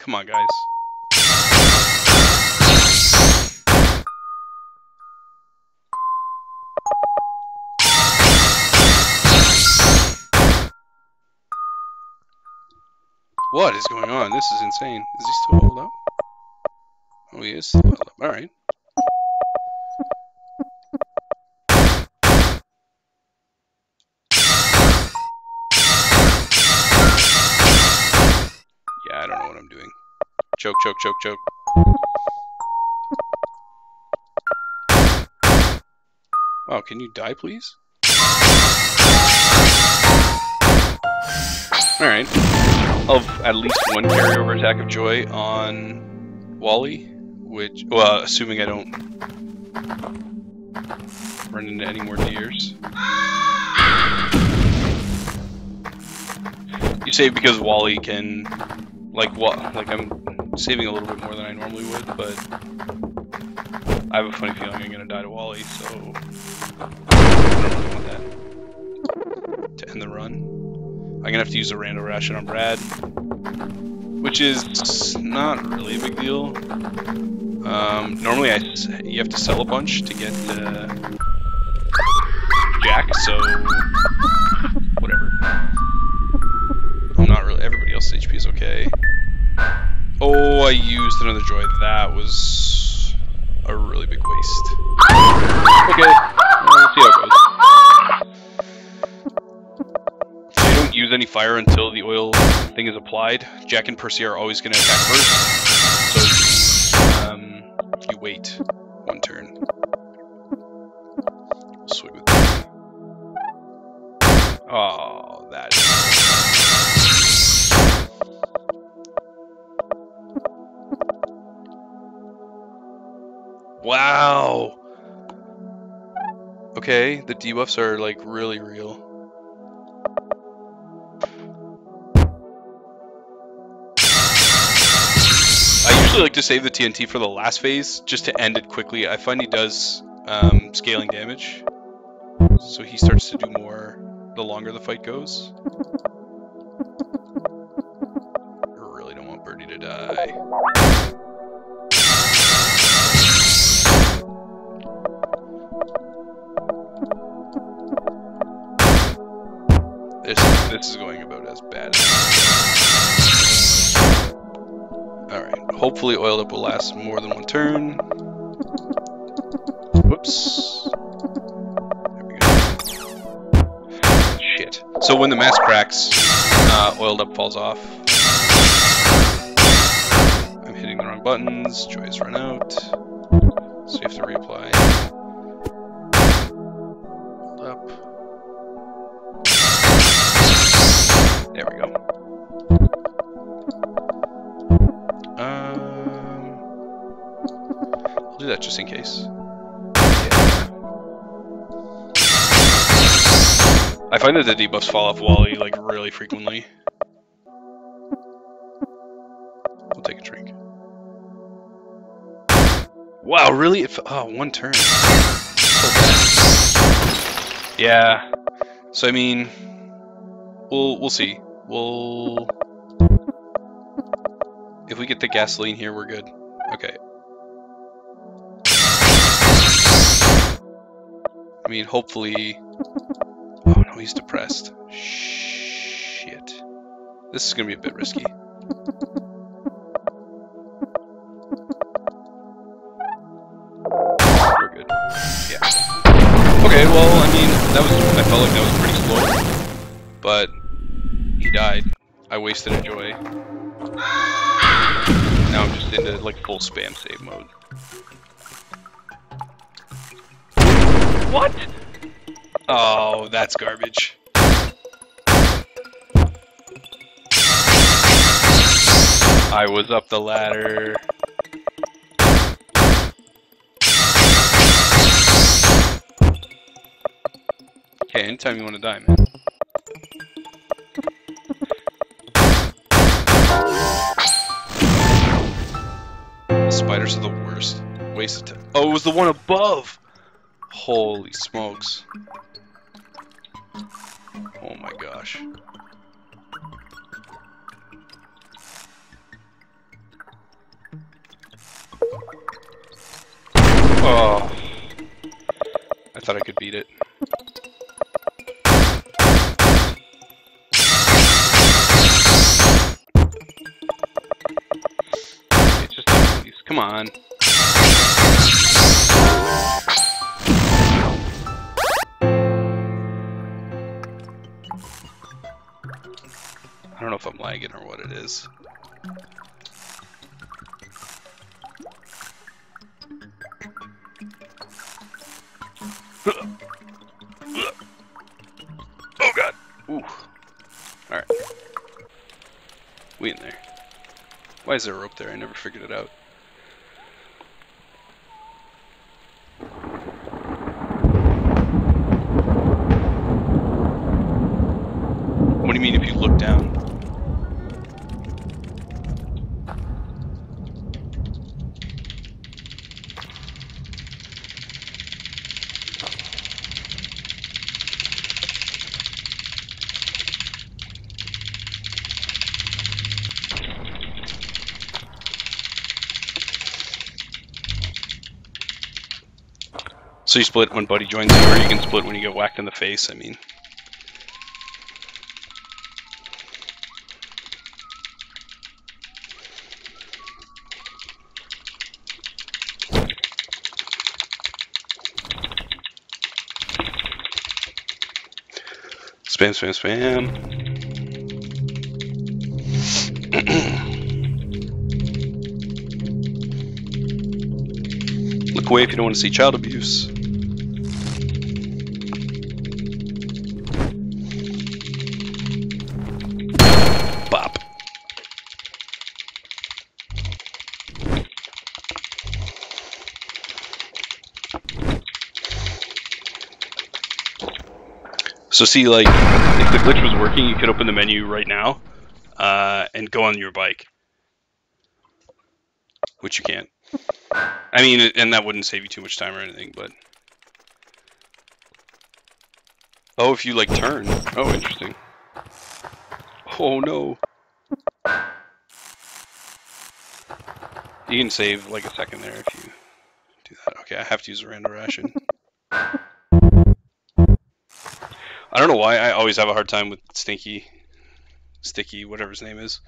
Come on, guys. What is going on? This is insane. Is he still held up? Oh, he is still up. Alright. Yeah, I don't know what I'm doing. Choke, choke, choke, choke. Oh, can you die, please? Alright. I'll at least one carryover attack of joy on Wally, which, well, assuming I don't run into any more deers. You save because Wally can, like, what, like I'm saving a little bit more than I normally would, but I have a funny feeling I'm gonna die to Wally, so I don't really want that to end the run. I'm gonna have to use a random ration on Brad, which is not really a big deal. Um, normally, I you have to sell a bunch to get Jack, so whatever. I'm not really. Everybody else's HP is okay. Oh, I used another joy. That was a really big waste. Okay, we'll see how it goes. Any fire until the oil thing is applied. Jack and Percy are always going to attack first. So um, you wait one turn. Swing with. Oh, that. Wow. Okay, the debuffs are like really real. Usually like to save the TNT for the last phase, just to end it quickly. I find he does um, scaling damage, so he starts to do more the longer the fight goes. Hopefully oiled up will last more than one turn. Whoops. Shit. So when the mask cracks, uh, oiled up falls off. I'm hitting the wrong buttons. Joy has run out. Find that the debuffs fall off Wally like really frequently. I'll take a drink. Wow, really? It, oh, one turn. Yeah. So I mean, we'll we'll see. We'll if we get the gasoline here, we're good. Okay. I mean, hopefully. He's depressed. Shit. This is gonna be a bit risky. We're good. Yeah. Okay, well, I mean, that was, I felt like that was pretty slow. But, he died. I wasted a joy. Now I'm just into, like, full spam save mode. What? Oh, that's garbage. I was up the ladder. Okay, anytime you want to die, man. Spiders are the worst. Waste of time. Oh, it was the one above! Holy smokes. Oh my gosh. Oh. I thought I could beat it. It's just. Come on. Don't know if I'm lagging or what it is. Oh god. Ooh. Alright. We in there. Why is there a rope there? I never figured it out. What do you mean if you look down? So you split when Buddy joins you, or you can split when you get whacked in the face, I mean. Spam, spam, spam. Look away if you don't want to see child abuse. So see, like, if the glitch was working, you could open the menu right now uh, and go on your bike, which you can't. I mean, and that wouldn't save you too much time or anything, but. Oh, if you like turn. Oh, interesting. Oh no. You can save like a second there if you do that. Okay, I have to use a random ration. I don't know why I always have a hard time with Stinky, Sticky, whatever his name is.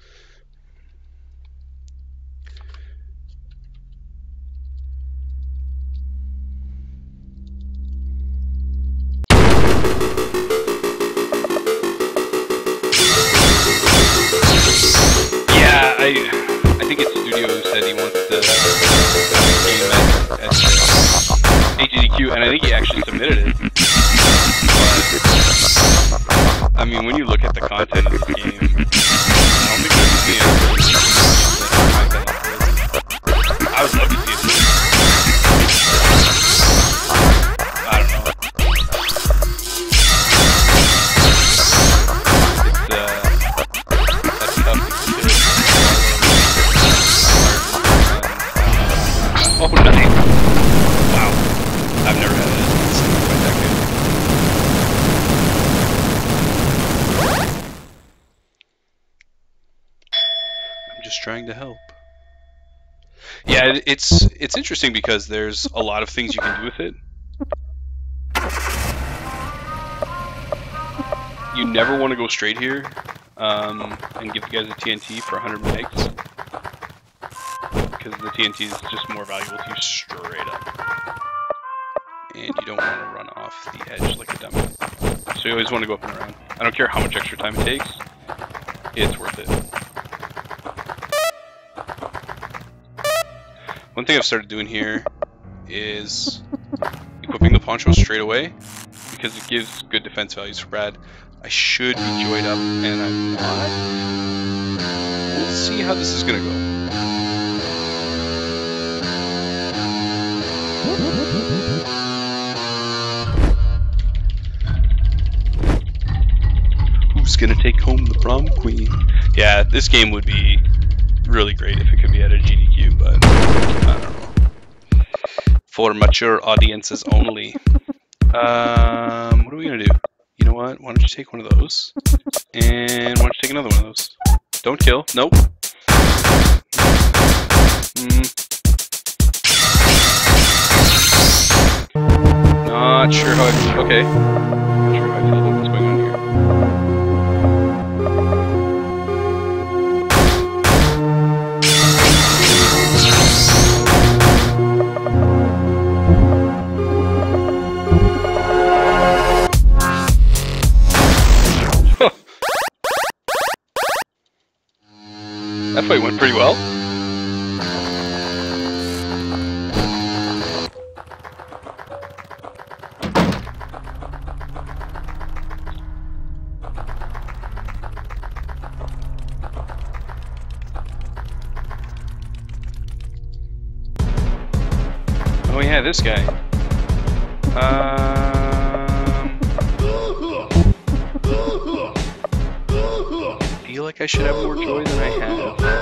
It's interesting because there's a lot of things you can do with it. You never want to go straight here um, and give the guys a TNT for 100 megs because the TNT is just more valuable to you straight up, and you don't want to run off the edge like a dummy. So you always want to go up and around. I don't care how much extra time it takes; it's worth it. One thing I've started doing here is equipping the poncho straight away because it gives good defense values for Brad. I should be joyed up, and I'm not. We'll see how this is gonna go. Who's gonna take home the prom queen? Yeah, this game would be really great if it could be at a GDQ, but I don't know. For mature audiences only. Um, what are we gonna do? You know what? Why don't you take one of those? And why don't you take another one of those? Don't kill. Nope. Mm. Not sure how I. Okay. Not sure how I feel That fight went pretty well. Oh yeah, this guy. Um, I feel like I should have more joy than I have.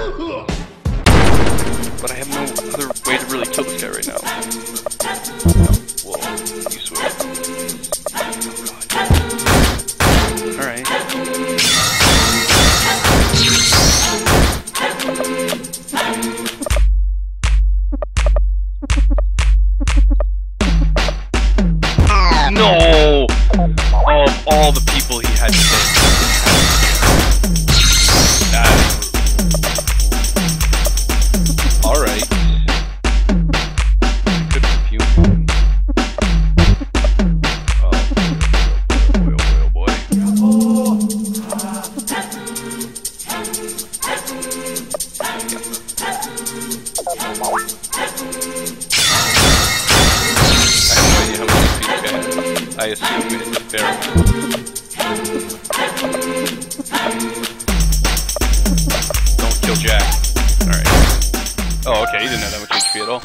HP at all.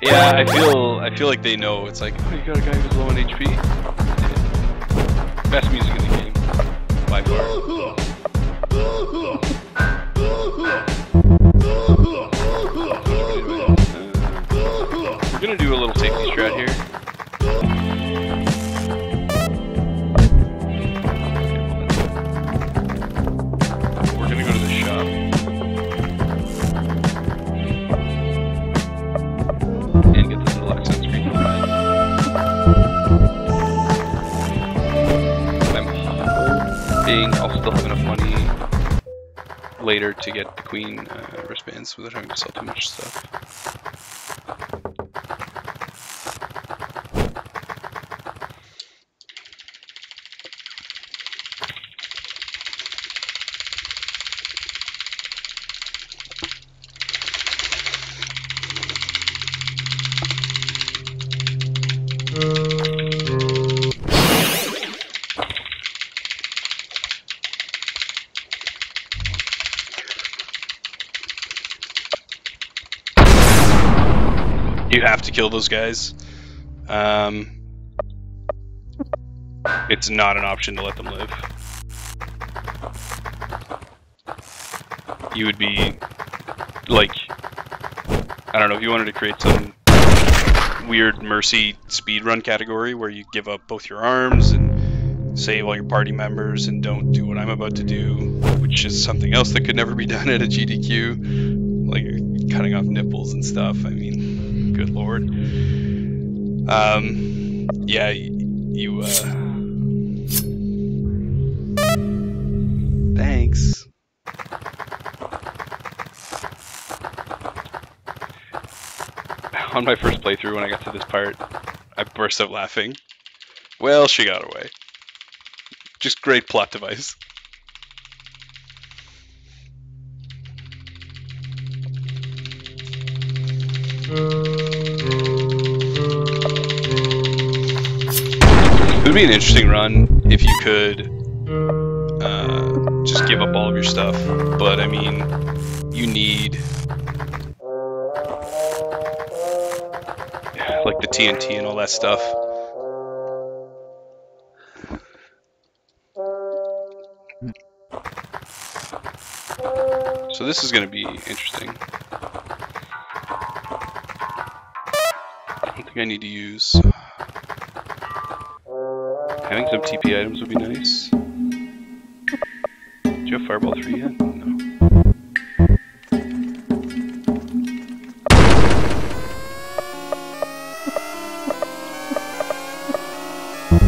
Yeah, I feel I feel like they know. It's like, oh, you got a guy who's low on HP? Best music in the game. By far. We're gonna do a little safety strat here. Hoping I'll still have enough money later to get the queen uh, wristbands without having to sell too much stuff. Kill those guys. Um, it's not an option to let them live. You would be like, I don't know, if you wanted to create some weird mercy speedrun category where you give up both your arms and save all your party members and don't do what I'm about to do, which is something else that could never be done at a GDQ, like cutting off nipples and stuff. I mean, lord. Um, yeah, you, uh, thanks. on my first playthrough when I got to this part, I burst out laughing. Well, she got away. Just great plot device. Be an interesting run if you could uh, just give up all of your stuff, but I mean, you need like the TNT and all that stuff. So this is going to be interesting. I don't think I need to use... Some TP items would be nice. Do you have Fireball 3 yet? No.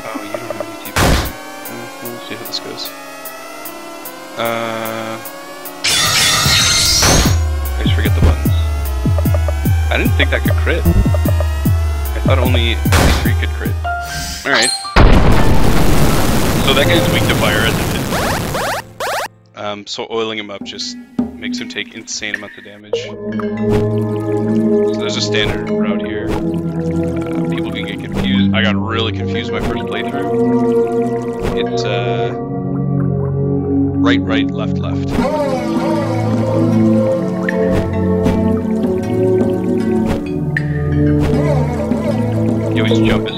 Oh, you don't have any TP. Uh, We'll see how this goes. Uh... I just forget the buttons. I didn't think that could crit. I thought only MP3 could crit. Alright. So that guy's weak to fire. Um, so oiling him up just makes him take insane amounts of damage. So there's a standard route here. Uh, people can get confused. I got really confused my first playthrough. It's uh, right, right, left, left. You always jump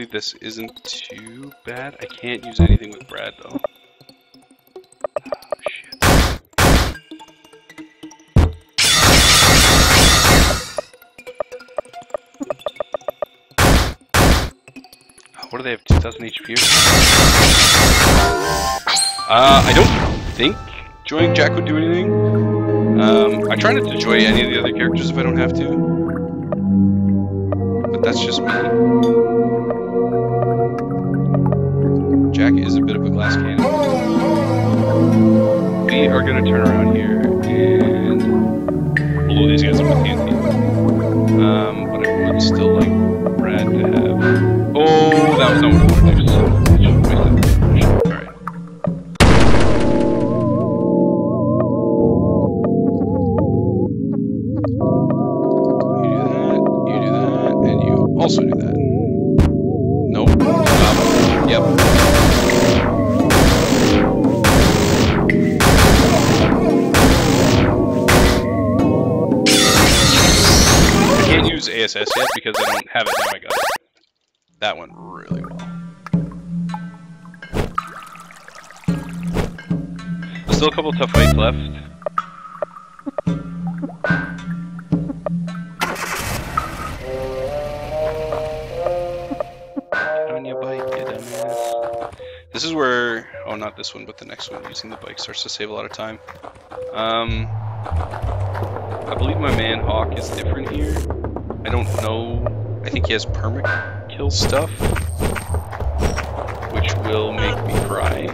hopefully this isn't too bad. I can't use anything with Brad, though. Oh. What do they have? 2000 HP? Uh, I don't think joining Jack would do anything. Um, I try not to join any of the other characters if I don't have to. But that's just me. Jack is a bit of a glass cannon. We are gonna turn around here and blow these guys up with TNT. Um, but I would still like Brad to have. Oh, that was not Because I don't have it now I got it. That went really well. There's still a couple tough fights left. Get on your bike, you dumbass. This is where, oh not this one, but the next one, using the bike starts to save a lot of time. Um, I believe my man Hawk is different here. I don't know, I think he has permit kill stuff, which will make me cry.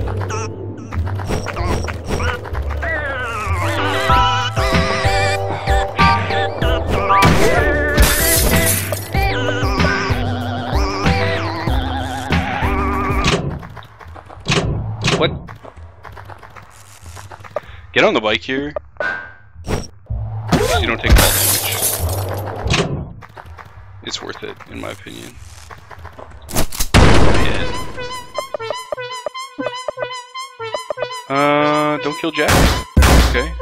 What? Get on the bike here. You don't take fall damage. It's worth it in my opinion. Uh, don't kill Jack. Okay,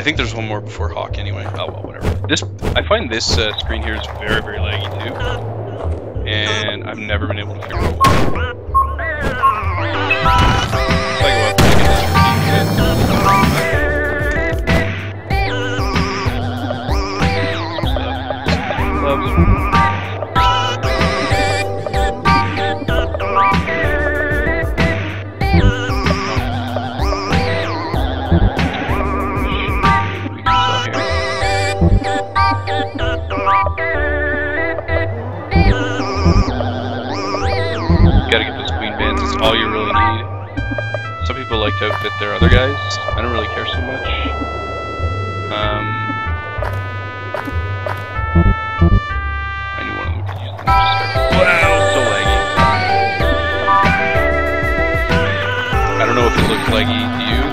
I think there's one more before Hawk anyway. Oh well, whatever. This I find this uh, screen here is very, very laggy too, and I've never been able to figure out why. Outfit their other guys. I don't really care so much. Um, I knew one of them could use them. Wow, so laggy. I don't know if it looks laggy to you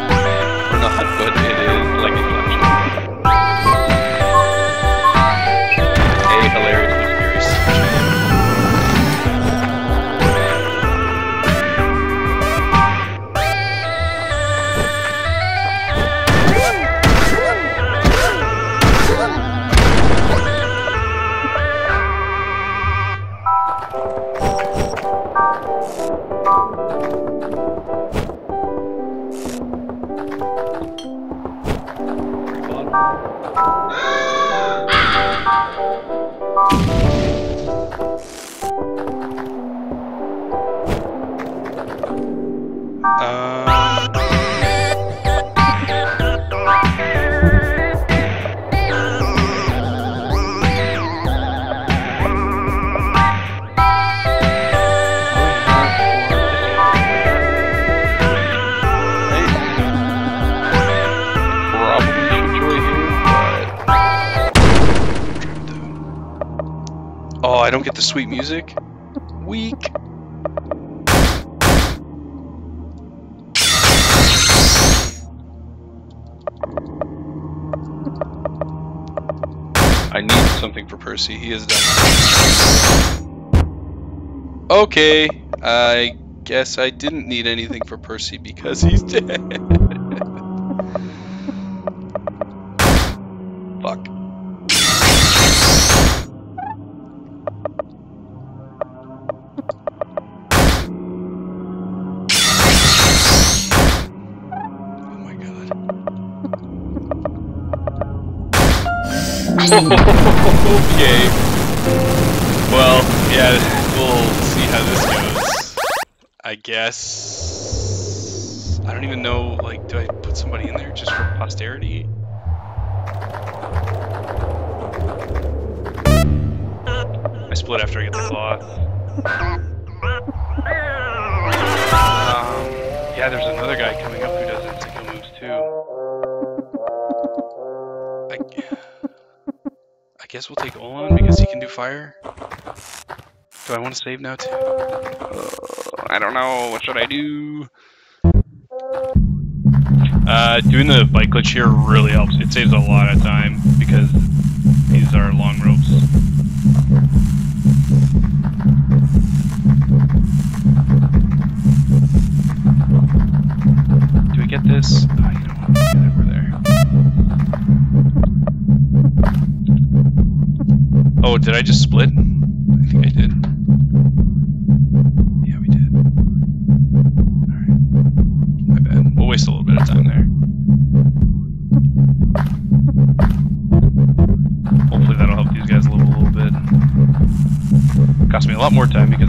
Music. Weak. I need something for Percy. He has done. Okay, I guess I didn't need anything for Percy because he's dead. okay. Well, yeah, we'll see how this goes. I guess. I don't even know, like, do I put somebody in there just for posterity? I split after I get the cloth. Um, yeah, there's another guy coming up guess we'll take Olan because he can do fire. Do I want to save now too? Uh, I don't know. What should I do? Uh, doing the bike glitch here really helps. It saves a lot of time because these are long ropes. Do we get this? Oh, you know what? Get over there. Did I just split? I think I did. Yeah, we did. Alright. My bad. We'll waste a little bit of time there. Hopefully that'll help these guys a little, little bit. Cost me a lot more time because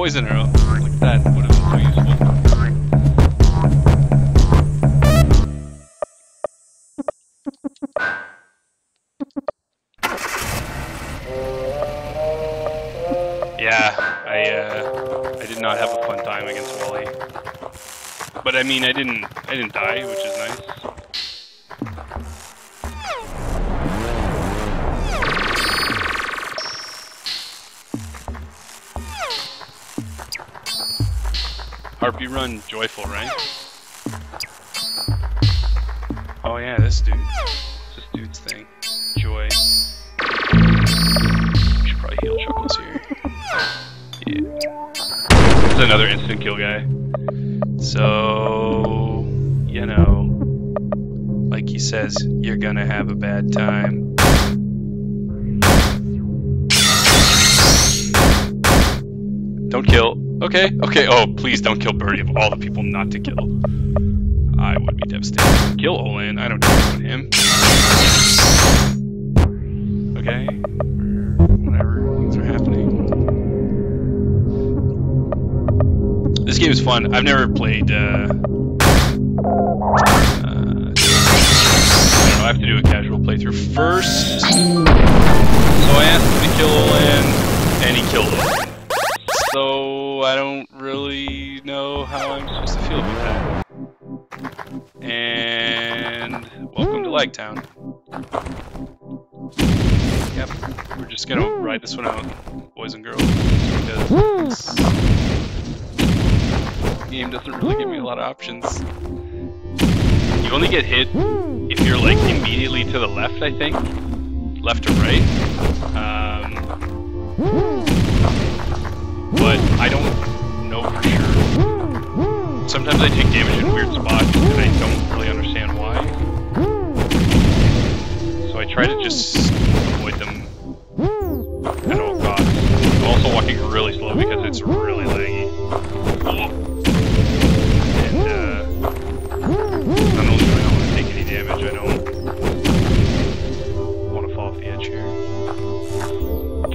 poison arrow. Like that would have been so useful. Yeah, I, uh, I did not have a fun time against Wally. But I mean, I didn't, I didn't die, which is says, you're gonna have a bad time. Don't kill. Okay, okay. Oh, please don't kill Birdie of all the people not to kill. I would be devastated. Kill Olan. I don't about him. Okay. Whatever. Things are happening. This game is fun. I've never played. Uh, have to do a casual playthrough first. So I asked him to kill Olan, and he killed Olan. So I don't really know how I'm supposed to feel about that. And welcome to Lagtown. Yep, we're just gonna ride this one out, boys and girls, because this game doesn't really give me a lot of options. You only get hit if you're like immediately to the left, I think, left to right. Um, but I don't know for sure. Sometimes I take damage in weird spots, and I don't really understand why. So I try to just avoid them at all costs. I'm also walking really slow because it's really laggy.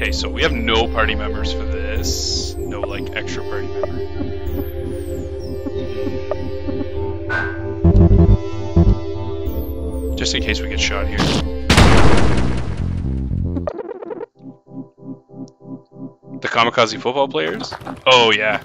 Okay, so we have no party members for this. No, like, extra party member. Just in case we get shot here. The kamikaze football players? Oh, yeah.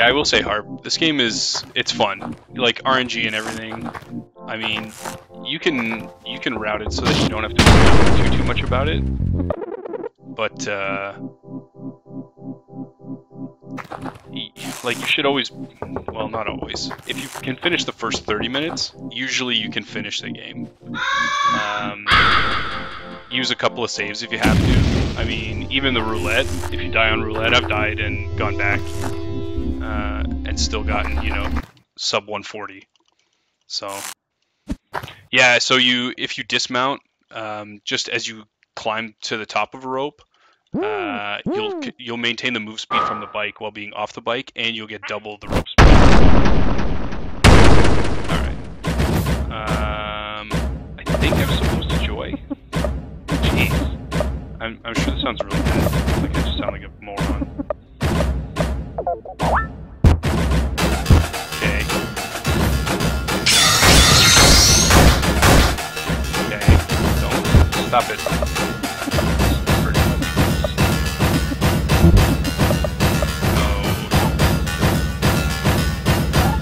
Yeah, I will say Harp. This game is it's fun. Like RNG and everything. I mean, you can you can route it so that you don't have to worry too too much about it. But uh like you should always well not always if you can finish the first 30 minutes usually you can finish the game um, use a couple of saves if you have to i mean even the roulette if you die on roulette i've died and gone back uh, and still gotten you know sub 140 so yeah so you if you dismount um, just as you climb to the top of a rope uh, you'll you'll maintain the move speed from the bike while being off the bike, and you'll get double the rope speed. All right. Um, I think I'm supposed to joy. Jeez. I'm I'm sure this sounds really bad. Like I just sound like a moron. Stop it.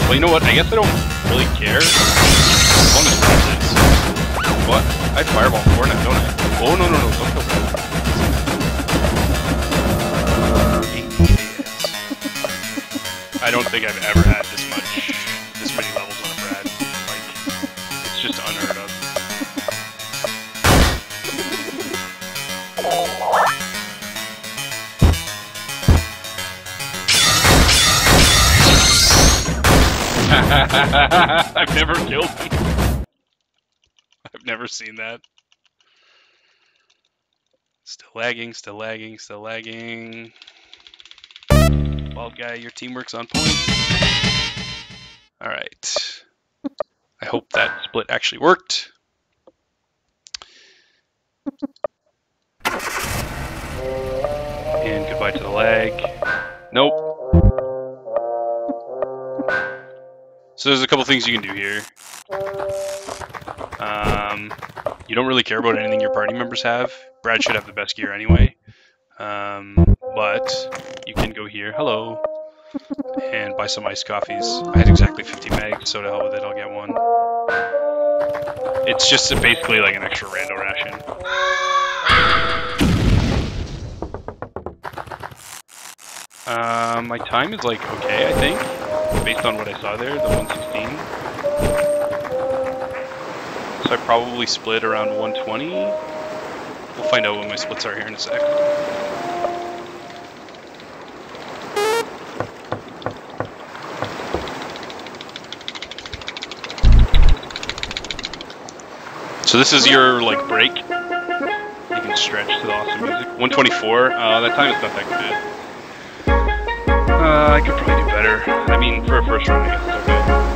Well, you know what? I guess I don't really care. Brad lives. What? I fireball before now, don't I? Oh, no, no, no. Don't kill Brad. I don't think I've ever had this much, I've never killed him. I've never seen that. Still lagging, still lagging, still lagging. Bald guy, your teamwork's on point. Alright. I hope that split actually worked. And goodbye to the lag. Nope. So there's a couple things you can do here. Um, you don't really care about anything your party members have. Brad should have the best gear anyway. Um, but you can go here, hello, and buy some iced coffees. I had exactly 50 meg, so to hell with it, I'll get one. It's just basically like an extra rando ration. Um, my time is like okay, I think based on what I saw there, the 116. So I probably split around 120. We'll find out what my splits are here in a sec. So this is your like break. You can stretch to the awesome music. 124. Uh, that time is not that good. Uh, I could probably do better. I mean, for a first I guess it's okay.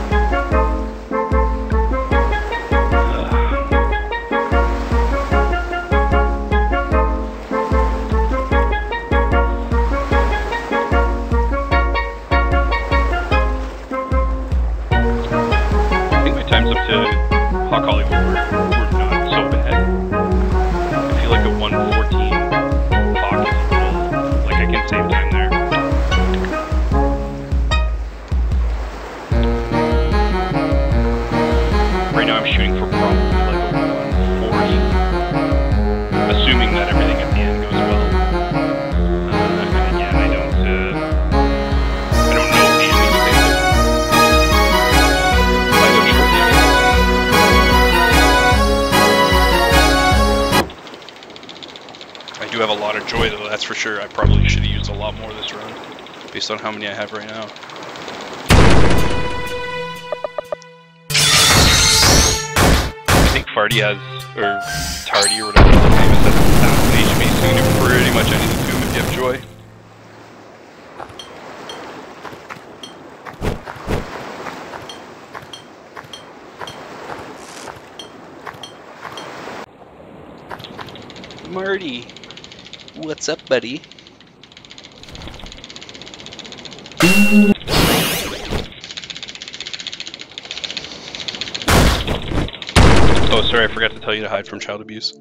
Based on how many I have right now. I think Farty has, or Tardy or whatever his name is, has 1000 HP, so you can do pretty much anything to him if you have joy. Marty, what's up, buddy? Oh, sorry, I forgot to tell you to hide from child abuse.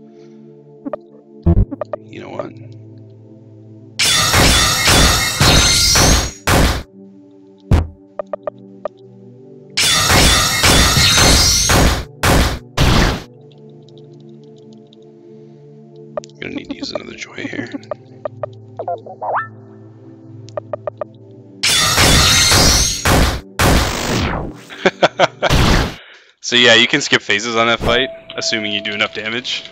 So yeah, you can skip phases on that fight, assuming you do enough damage.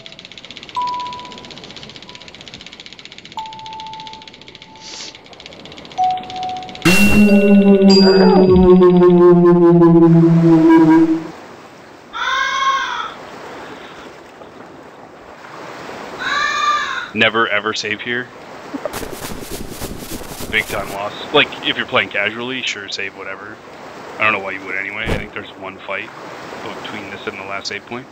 Never ever save here. Big time loss. Like, if you're playing casually, sure, save whatever. I don't know why you would anyway. I think there's one fight between this and the last save point.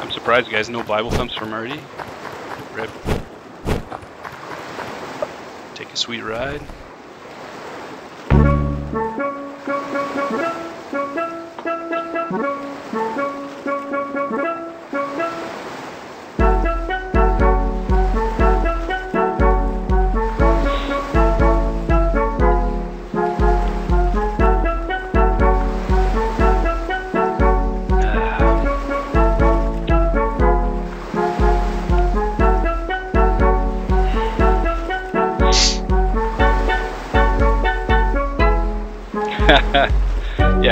I'm surprised, guys. No Bible thumps from Marty. Rip. Take a sweet ride.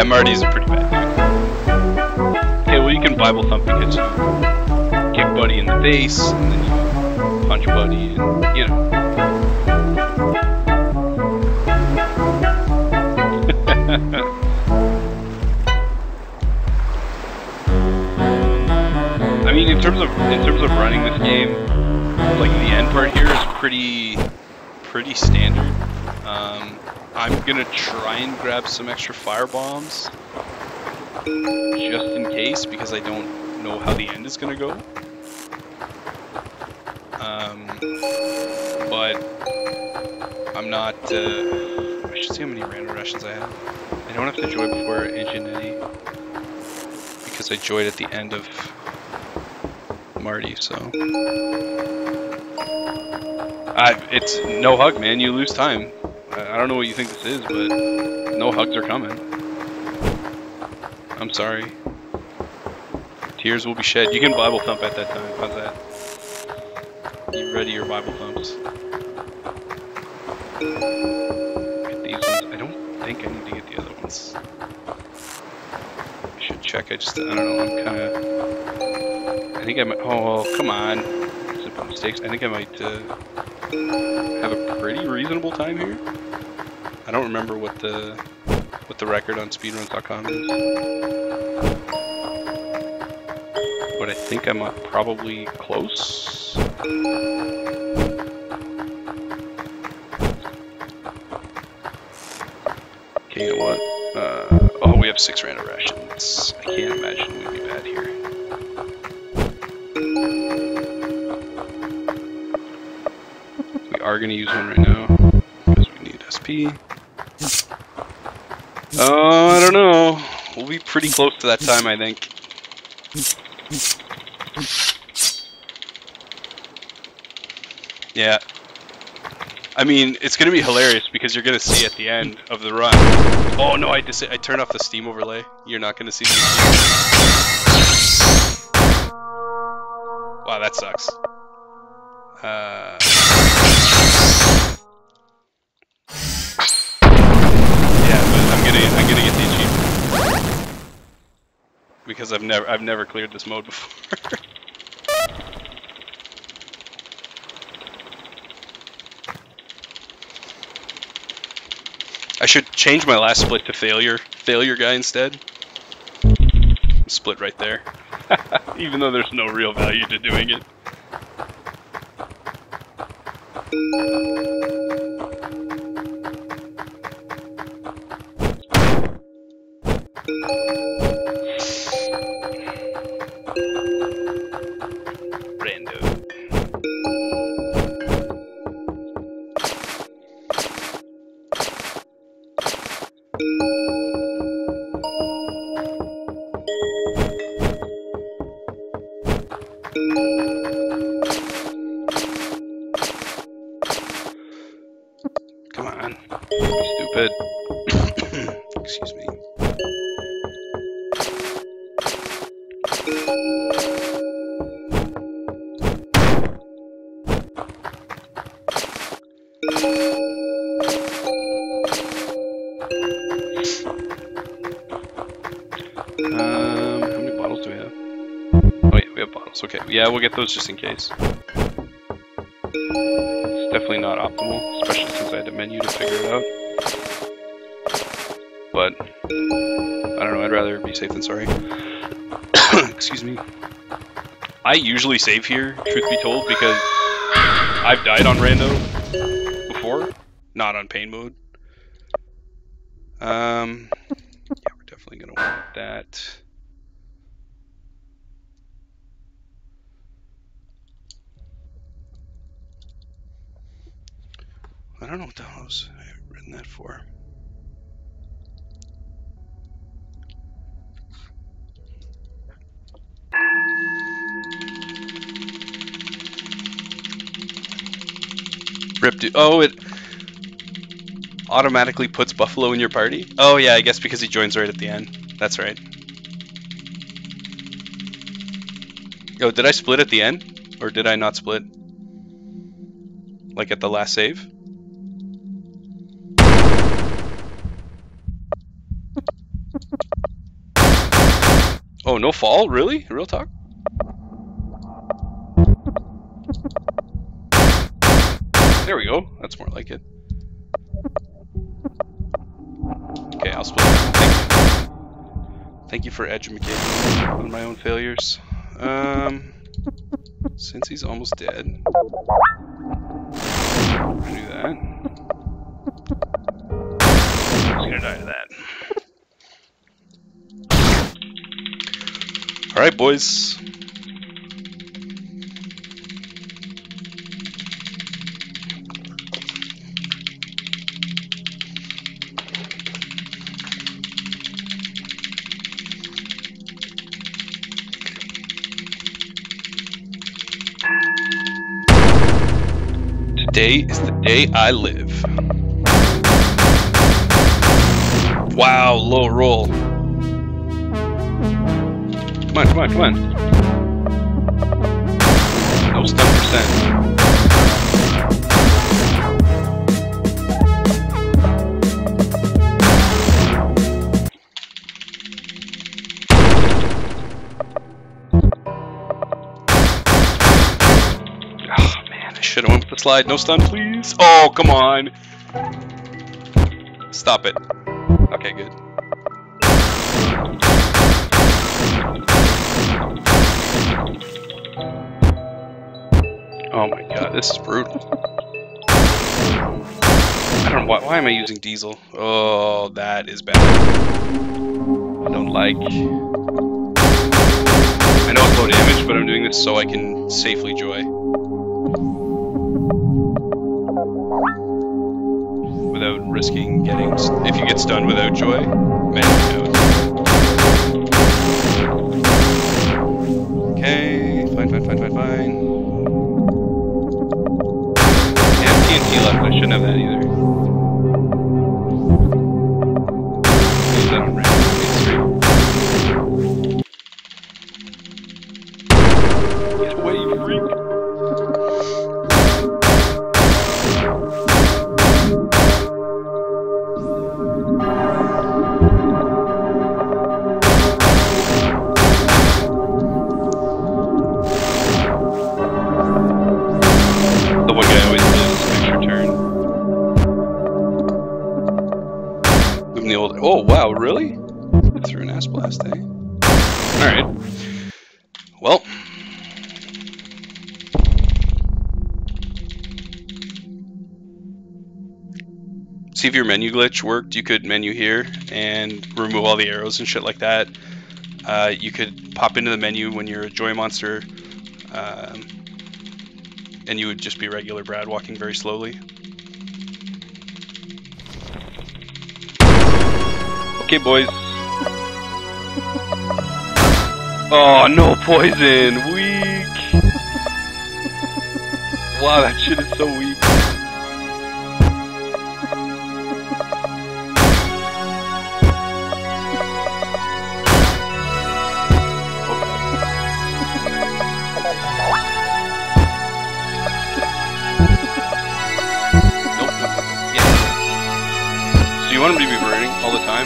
Marty's a pretty bad dude. Okay, well you can Bible thump because you kick Buddy in the face, and then you punch Buddy, and Um, I'm gonna try and grab some extra fire bombs just in case because I don't know how the end is gonna go. Um, but I'm not. Uh, I should see how many random rations I have. I don't have to joy before Ingenuity because I joyed at the end of Marty, so. I, it's no hug, man. You lose time. Don't know what you think this is, but no hugs are coming. I'm sorry. Tears will be shed. You can Bible thump at that time. How's that? You ready your Bible thumps. Get these ones. I don't think I need to get the other ones. I should check. I just, I don't know. I'm kind of. I think I might. Oh, come on. Simple mistakes. I think I might uh, have a pretty reasonable time here. I don't remember what the what the record on speedruns.com is. But I think I'm probably close. Okay, you know what? Uh, oh, we have six random rations. I can't imagine we'd be bad here. We are going to use one right now because we need SP. Oh, I don't know. We'll be pretty close to that time, I think. Yeah. I mean, it's gonna be hilarious because you're gonna see at the end of the run. Oh no, I dis I turned off the Steam overlay. You're not gonna see the. Wow, that sucks. Uh. Because I've never I've never cleared this mode before. I should change my last split to failure failure guy instead. Split right there. Even though there's no real value to doing it. Yeah, we'll get those just in case. It's definitely not optimal, especially since I had a menu to figure it out. But I don't know. I'd rather be safe than sorry. Excuse me. I usually save here, truth be told, because I've died on rando before, not on pain mode. Um, Oh it automatically puts Buffalo in your party? Oh yeah, I guess because he joins right at the end. That's right. Oh, did I split at the end? Or did I not split? Like at the last save? Oh, no fall? Really? Real talk? There we go. That's more like it. Okay, I'll split. Thank you. Thank you for educating on my own failures. Um, since he's almost dead, gonna do that. He's gonna die to that. All right, boys. Today is the day I live. Wow, low roll. Come on, come on, come on. Almost 10%. Slide. No stun, please. Oh, come on. Stop it. Okay, good. Oh my god, this is brutal. I don't why, why am I using diesel? Oh, that is bad. I don't like. I know it's low damage, but I'm doing this so I can safely joy. Risking getting. If you get stunned without joy, man. Okay, fine, fine, fine, fine, fine. Yeah, TNT left. I shouldn't have that either. See if your menu glitch worked. You could menu here and remove all the arrows and shit like that. Uh, you could pop into the menu when you're a Joy Monster, um, and you would just be regular Brad walking very slowly. Okay, boys. Oh, no poison! Weak! wow, that shit is so weak.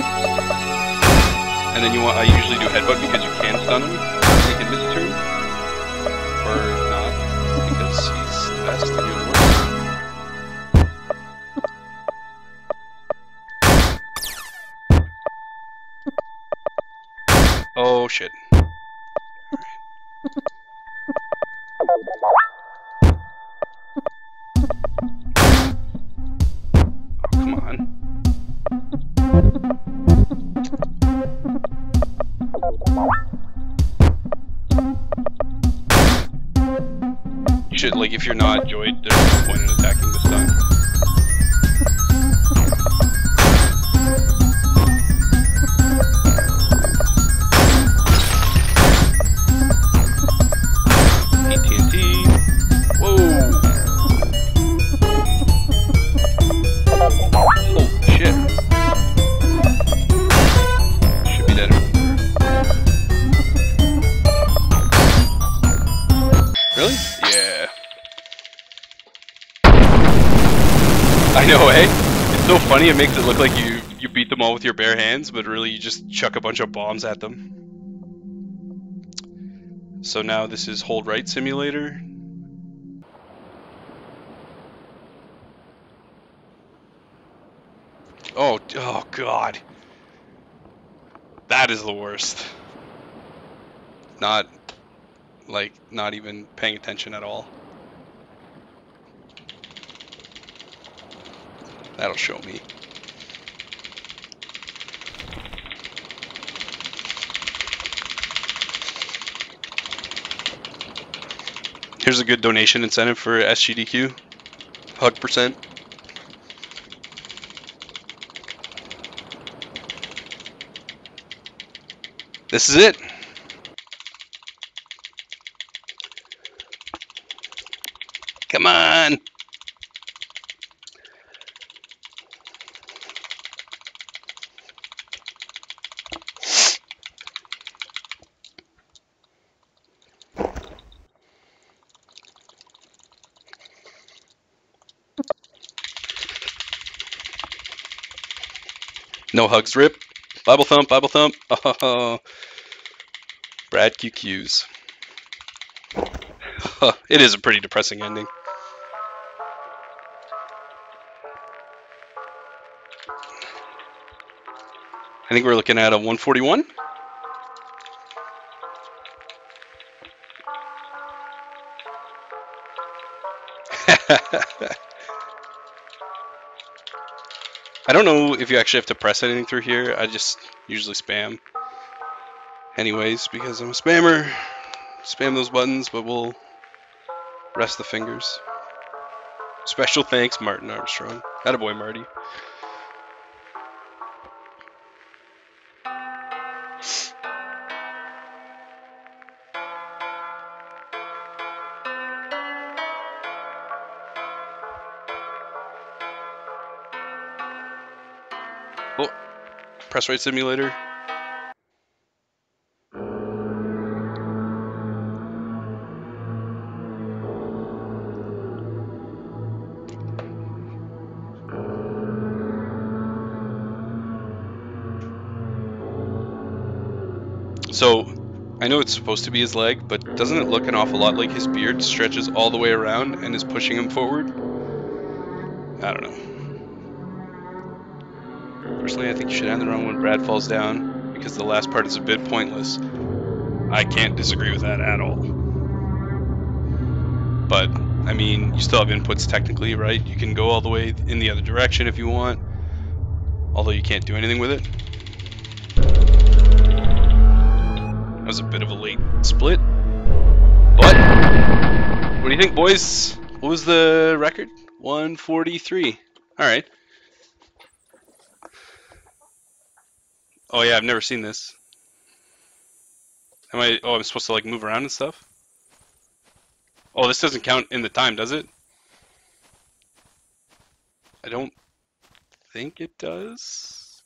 And then you want. I usually do headbutt because you can stun him, he can miss if you're not funny, it makes it look like you, you beat them all with your bare hands, but really you just chuck a bunch of bombs at them. So now this is Hold Right Simulator. Oh, oh god. That is the worst. Not, like, not even paying attention at all. That'll show me. Here's a good donation incentive for SGDQ. Hug percent. This is it. Come on. No hugs, rip. Bible thump, Bible thump. Oh, Brad QQs. it is a pretty depressing ending. I think we're looking at a 141. don't know if you actually have to press anything through here. I just usually spam. Anyways, because I'm a spammer, spam those buttons, but we'll rest the fingers. Special thanks, Martin Armstrong. Attaboy, Marty. Press simulator. So, I know it's supposed to be his leg, but doesn't it look an awful lot like his beard stretches all the way around and is pushing him forward? I don't know. I think you should end the run when Brad falls down, because the last part is a bit pointless. I can't disagree with that at all. But, I mean, you still have inputs technically, right? You can go all the way in the other direction if you want. Although you can't do anything with it. That was a bit of a late split. But, what do you think, boys? What was the record? 143. Alright. Oh yeah, I've never seen this. Am I? Oh, I'm supposed to like move around and stuff. Oh, this doesn't count in the time, does it? I don't think it does.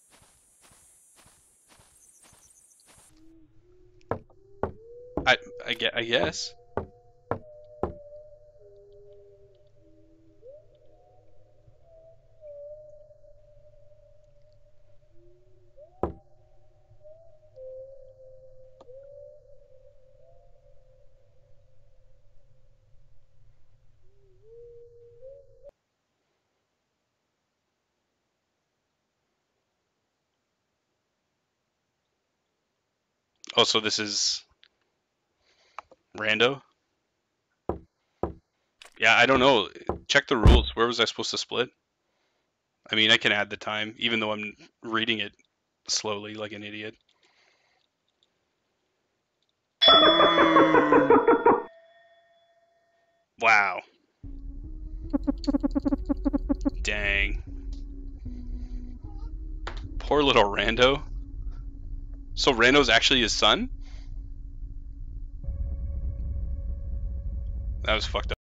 I I I guess. Oh, so this is rando? Yeah, I don't know. Check the rules. Where was I supposed to split? I mean, I can add the time, even though I'm reading it slowly like an idiot. Wow. Dang. Poor little rando. So Rando's actually his son? That was fucked up.